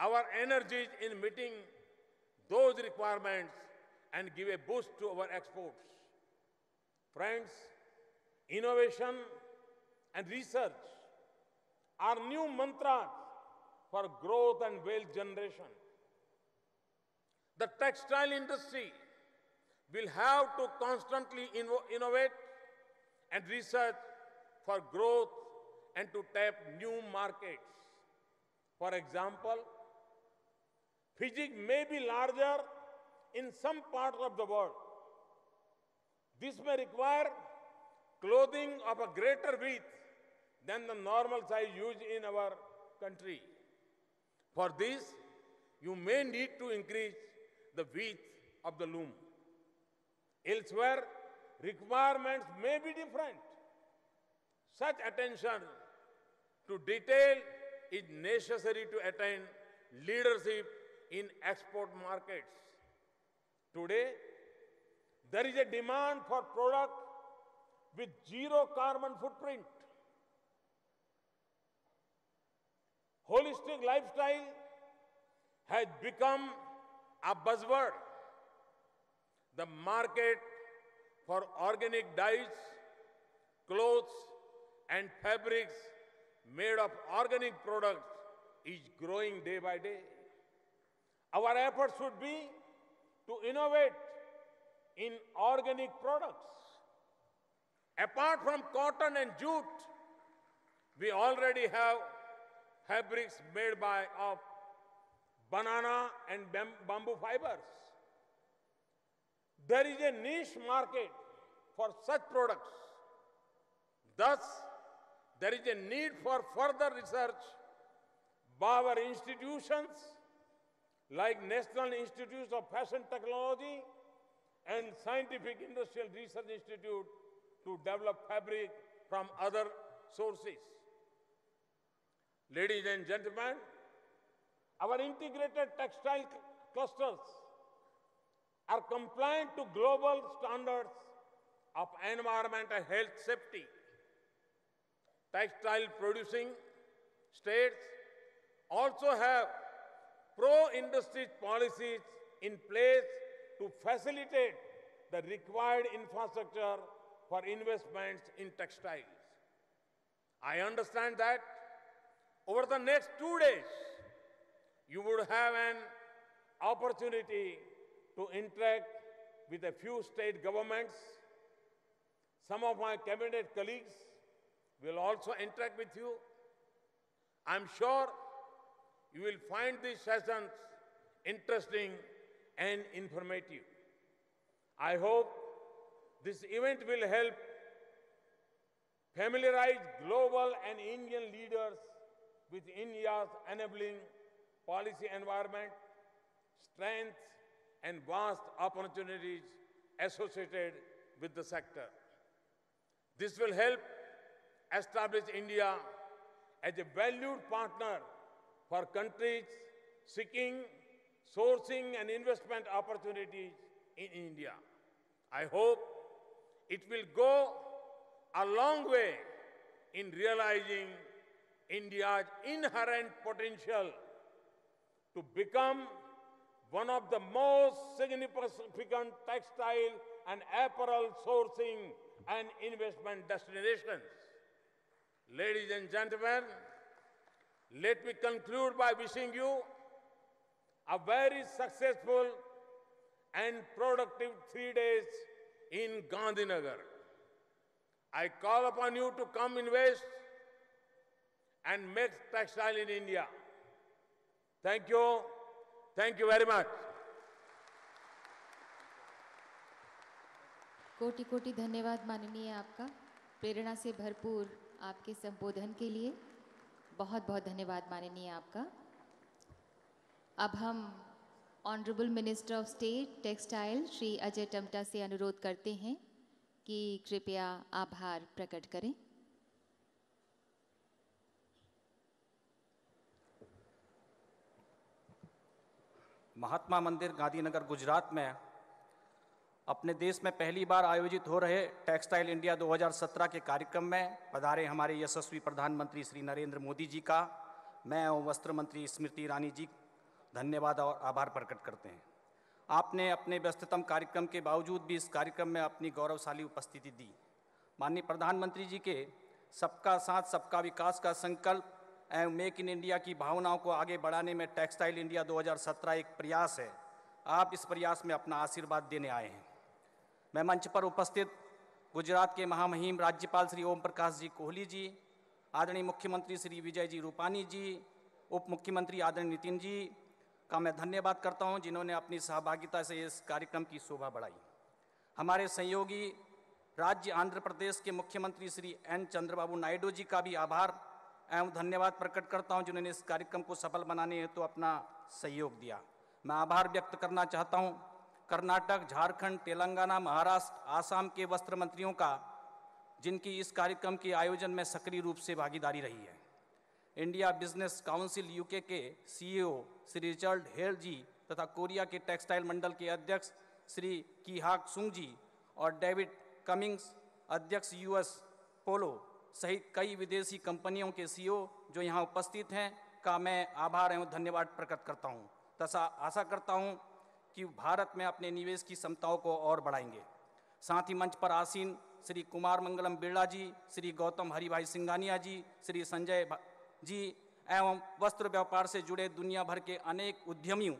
our energies in meeting those requirements and give a boost to our exports. Friends, innovation and research are new mantras for growth and wealth generation. The textile industry will have to constantly innovate and research for growth and to tap new markets. For example, physics may be larger in some parts of the world. This may require clothing of a greater width than the normal size used in our country. For this, you may need to increase the width of the loom. Elsewhere, requirements may be different. Such attention to detail is necessary to attain leadership in export markets. Today, there is a demand for product with zero carbon footprint. Holistic lifestyle has become a buzzword. The market for organic dyes, clothes, and fabrics made of organic products is growing day by day. Our efforts should be to innovate in organic products. Apart from cotton and jute, we already have fabrics made by of banana and bamboo fibers. There is a niche market for such products. Thus, there is a need for further research by our institutions like National Institutes of Fashion Technology and Scientific Industrial Research Institute to develop fabric from other sources. Ladies and gentlemen, our integrated textile clusters are compliant to global standards of environmental health safety. Textile producing states also have pro-industry policies in place to facilitate the required infrastructure for investments in textiles. I understand that over the next two days, you would have an opportunity to interact with a few state governments. Some of my cabinet colleagues will also interact with you. I'm sure you will find these sessions interesting and informative. I hope this event will help familiarize global and Indian leaders with India's enabling policy environment, strengths, and vast opportunities associated with the sector. This will help establish India as a valued partner for countries seeking sourcing and investment opportunities in India. I hope it will go a long way in realizing India's inherent potential to become one of the most significant textile and apparel sourcing and investment destinations. Ladies and gentlemen, let me conclude by wishing you a very successful and productive three days in Gandhinagar. I call upon you to come invest and make textile in India. Thank you. Thank you very much. कोटि कोटि धन्यवाद माननीय आपका। प्रेरणा से भरपूर आपके संबोधन के लिए बहुत बहुत धन्यवाद माननीय आपका। अब हम honourable minister of state textile Shri Ajay Tamta से अनुरोध करते हैं कि कृपया आभार प्रकट करें। महात्मा मंदिर, गांधीनगर, गुजरात में। अपने देश में पहली बार आयोजित हो रहे टेक्सटाइल इंडिया 2017 के कार्यक्रम में पधारे हमारे यशस्वी प्रधानमंत्री श्री नरेंद्र मोदी जी का। मैं एवं वस्त्र मंत्री स्मृति ईरानी जी, धन्यवाद और आभार प्रकट करते हैं। आपने अपने व्यस्ततम कार्यक्रम के बावजूद भी इस कार्यक्रम में अपनी गौरवशाली उपस्थिति दी। माननीय प्रधानमंत्री जी के सबका साथ, सबका विकास का संकल्प एवं मेक इन इंडिया की भावनाओं को आगे बढ़ाने में टेक्सटाइल इंडिया 2017 एक प्रयास है। आप इस प्रयास में अपना आशीर्वाद देने आए हैं। मैं मंच पर उपस्थित गुजरात के महामहिम राज्यपाल श्री ओम प्रकाश जी कोहली जी, आदरणीय मुख्यमंत्री श्री विजय जी रूपानी जी, उप मुख्यमंत्री आदरणीय नितिन जी का मैं धन्यवाद करता हूँ, जिन्होंने अपनी सहभागिता से इस कार्यक्रम की शोभा बढ़ाई। हमारे सहयोगी राज्य आंध्र प्रदेश के मुख्यमंत्री श्री एन चंद्रबाबू नायडू जी का भी आभार। एवं धन्यवाद प्रकट करता हूँ जिन्होंने इस कार्यक्रम को सफल बनाने हेतु तो अपना सहयोग दिया। मैं आभार व्यक्त करना चाहता हूँ। कर्नाटक, झारखंड, तेलंगाना, महाराष्ट्र, आसाम के वस्त्र मंत्रियों का, जिनकी इस कार्यक्रम के आयोजन में सक्रिय रूप से भागीदारी रही है। इंडिया बिज़नेस काउंसिल यूके के CEO Shri Richard Hale ji तथा कोरिया के टेक्सटाइल मंडल के अध्यक्ष श्री कीहाक सुंग जी और डेविड कमिंग्स अध्यक्ष यूएस पोलो सहित कई विदेशी कंपनियों के सीईओ जो यहाँ उपस्थित हैं, का मैं आभार एवं धन्यवाद प्रकट करता हूँ। तथा आशा करता हूँ कि भारत में अपने निवेश की क्षमताओं को और बढ़ाएँगे। साथ ही मंच पर आसीन श्री कुमार मंगलम बिरला जी, श्री गौतम हरिभाई सिंघानिया जी, श्री संजय जी एवं वस्त्र व्यापार से जुड़े दुनिया भर के अनेक उद्यमियों,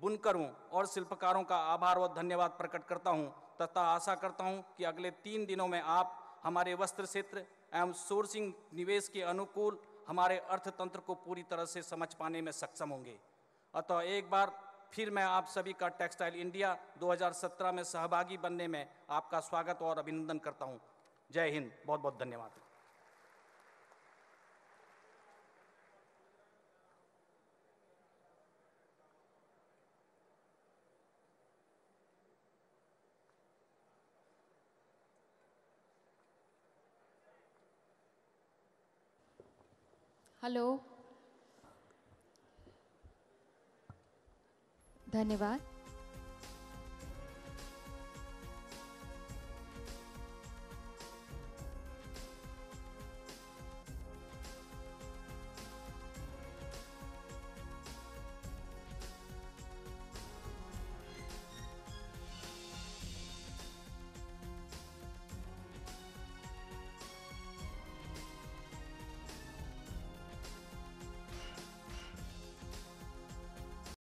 बुनकरों और शिल्पकारों का आभार व धन्यवाद प्रकट करता हूँ। तथा आशा करता हूँ कि अगले तीन दिनों में आप हमारे वस्त्र क्षेत्र एवं सोर्सिंग निवेश के अनुकूल हमारे अर्थतंत्र को पूरी तरह से समझ पाने में सक्षम होंगे। अतः एक बार फिर मैं आप सभी का टेक्सटाइल इंडिया 2017 में सहभागी बनने में आपका स्वागत और अभिनंदन करता हूँ। जय हिंद बहुत बहुत धन्यवाद। हेलो। धन्यवाद।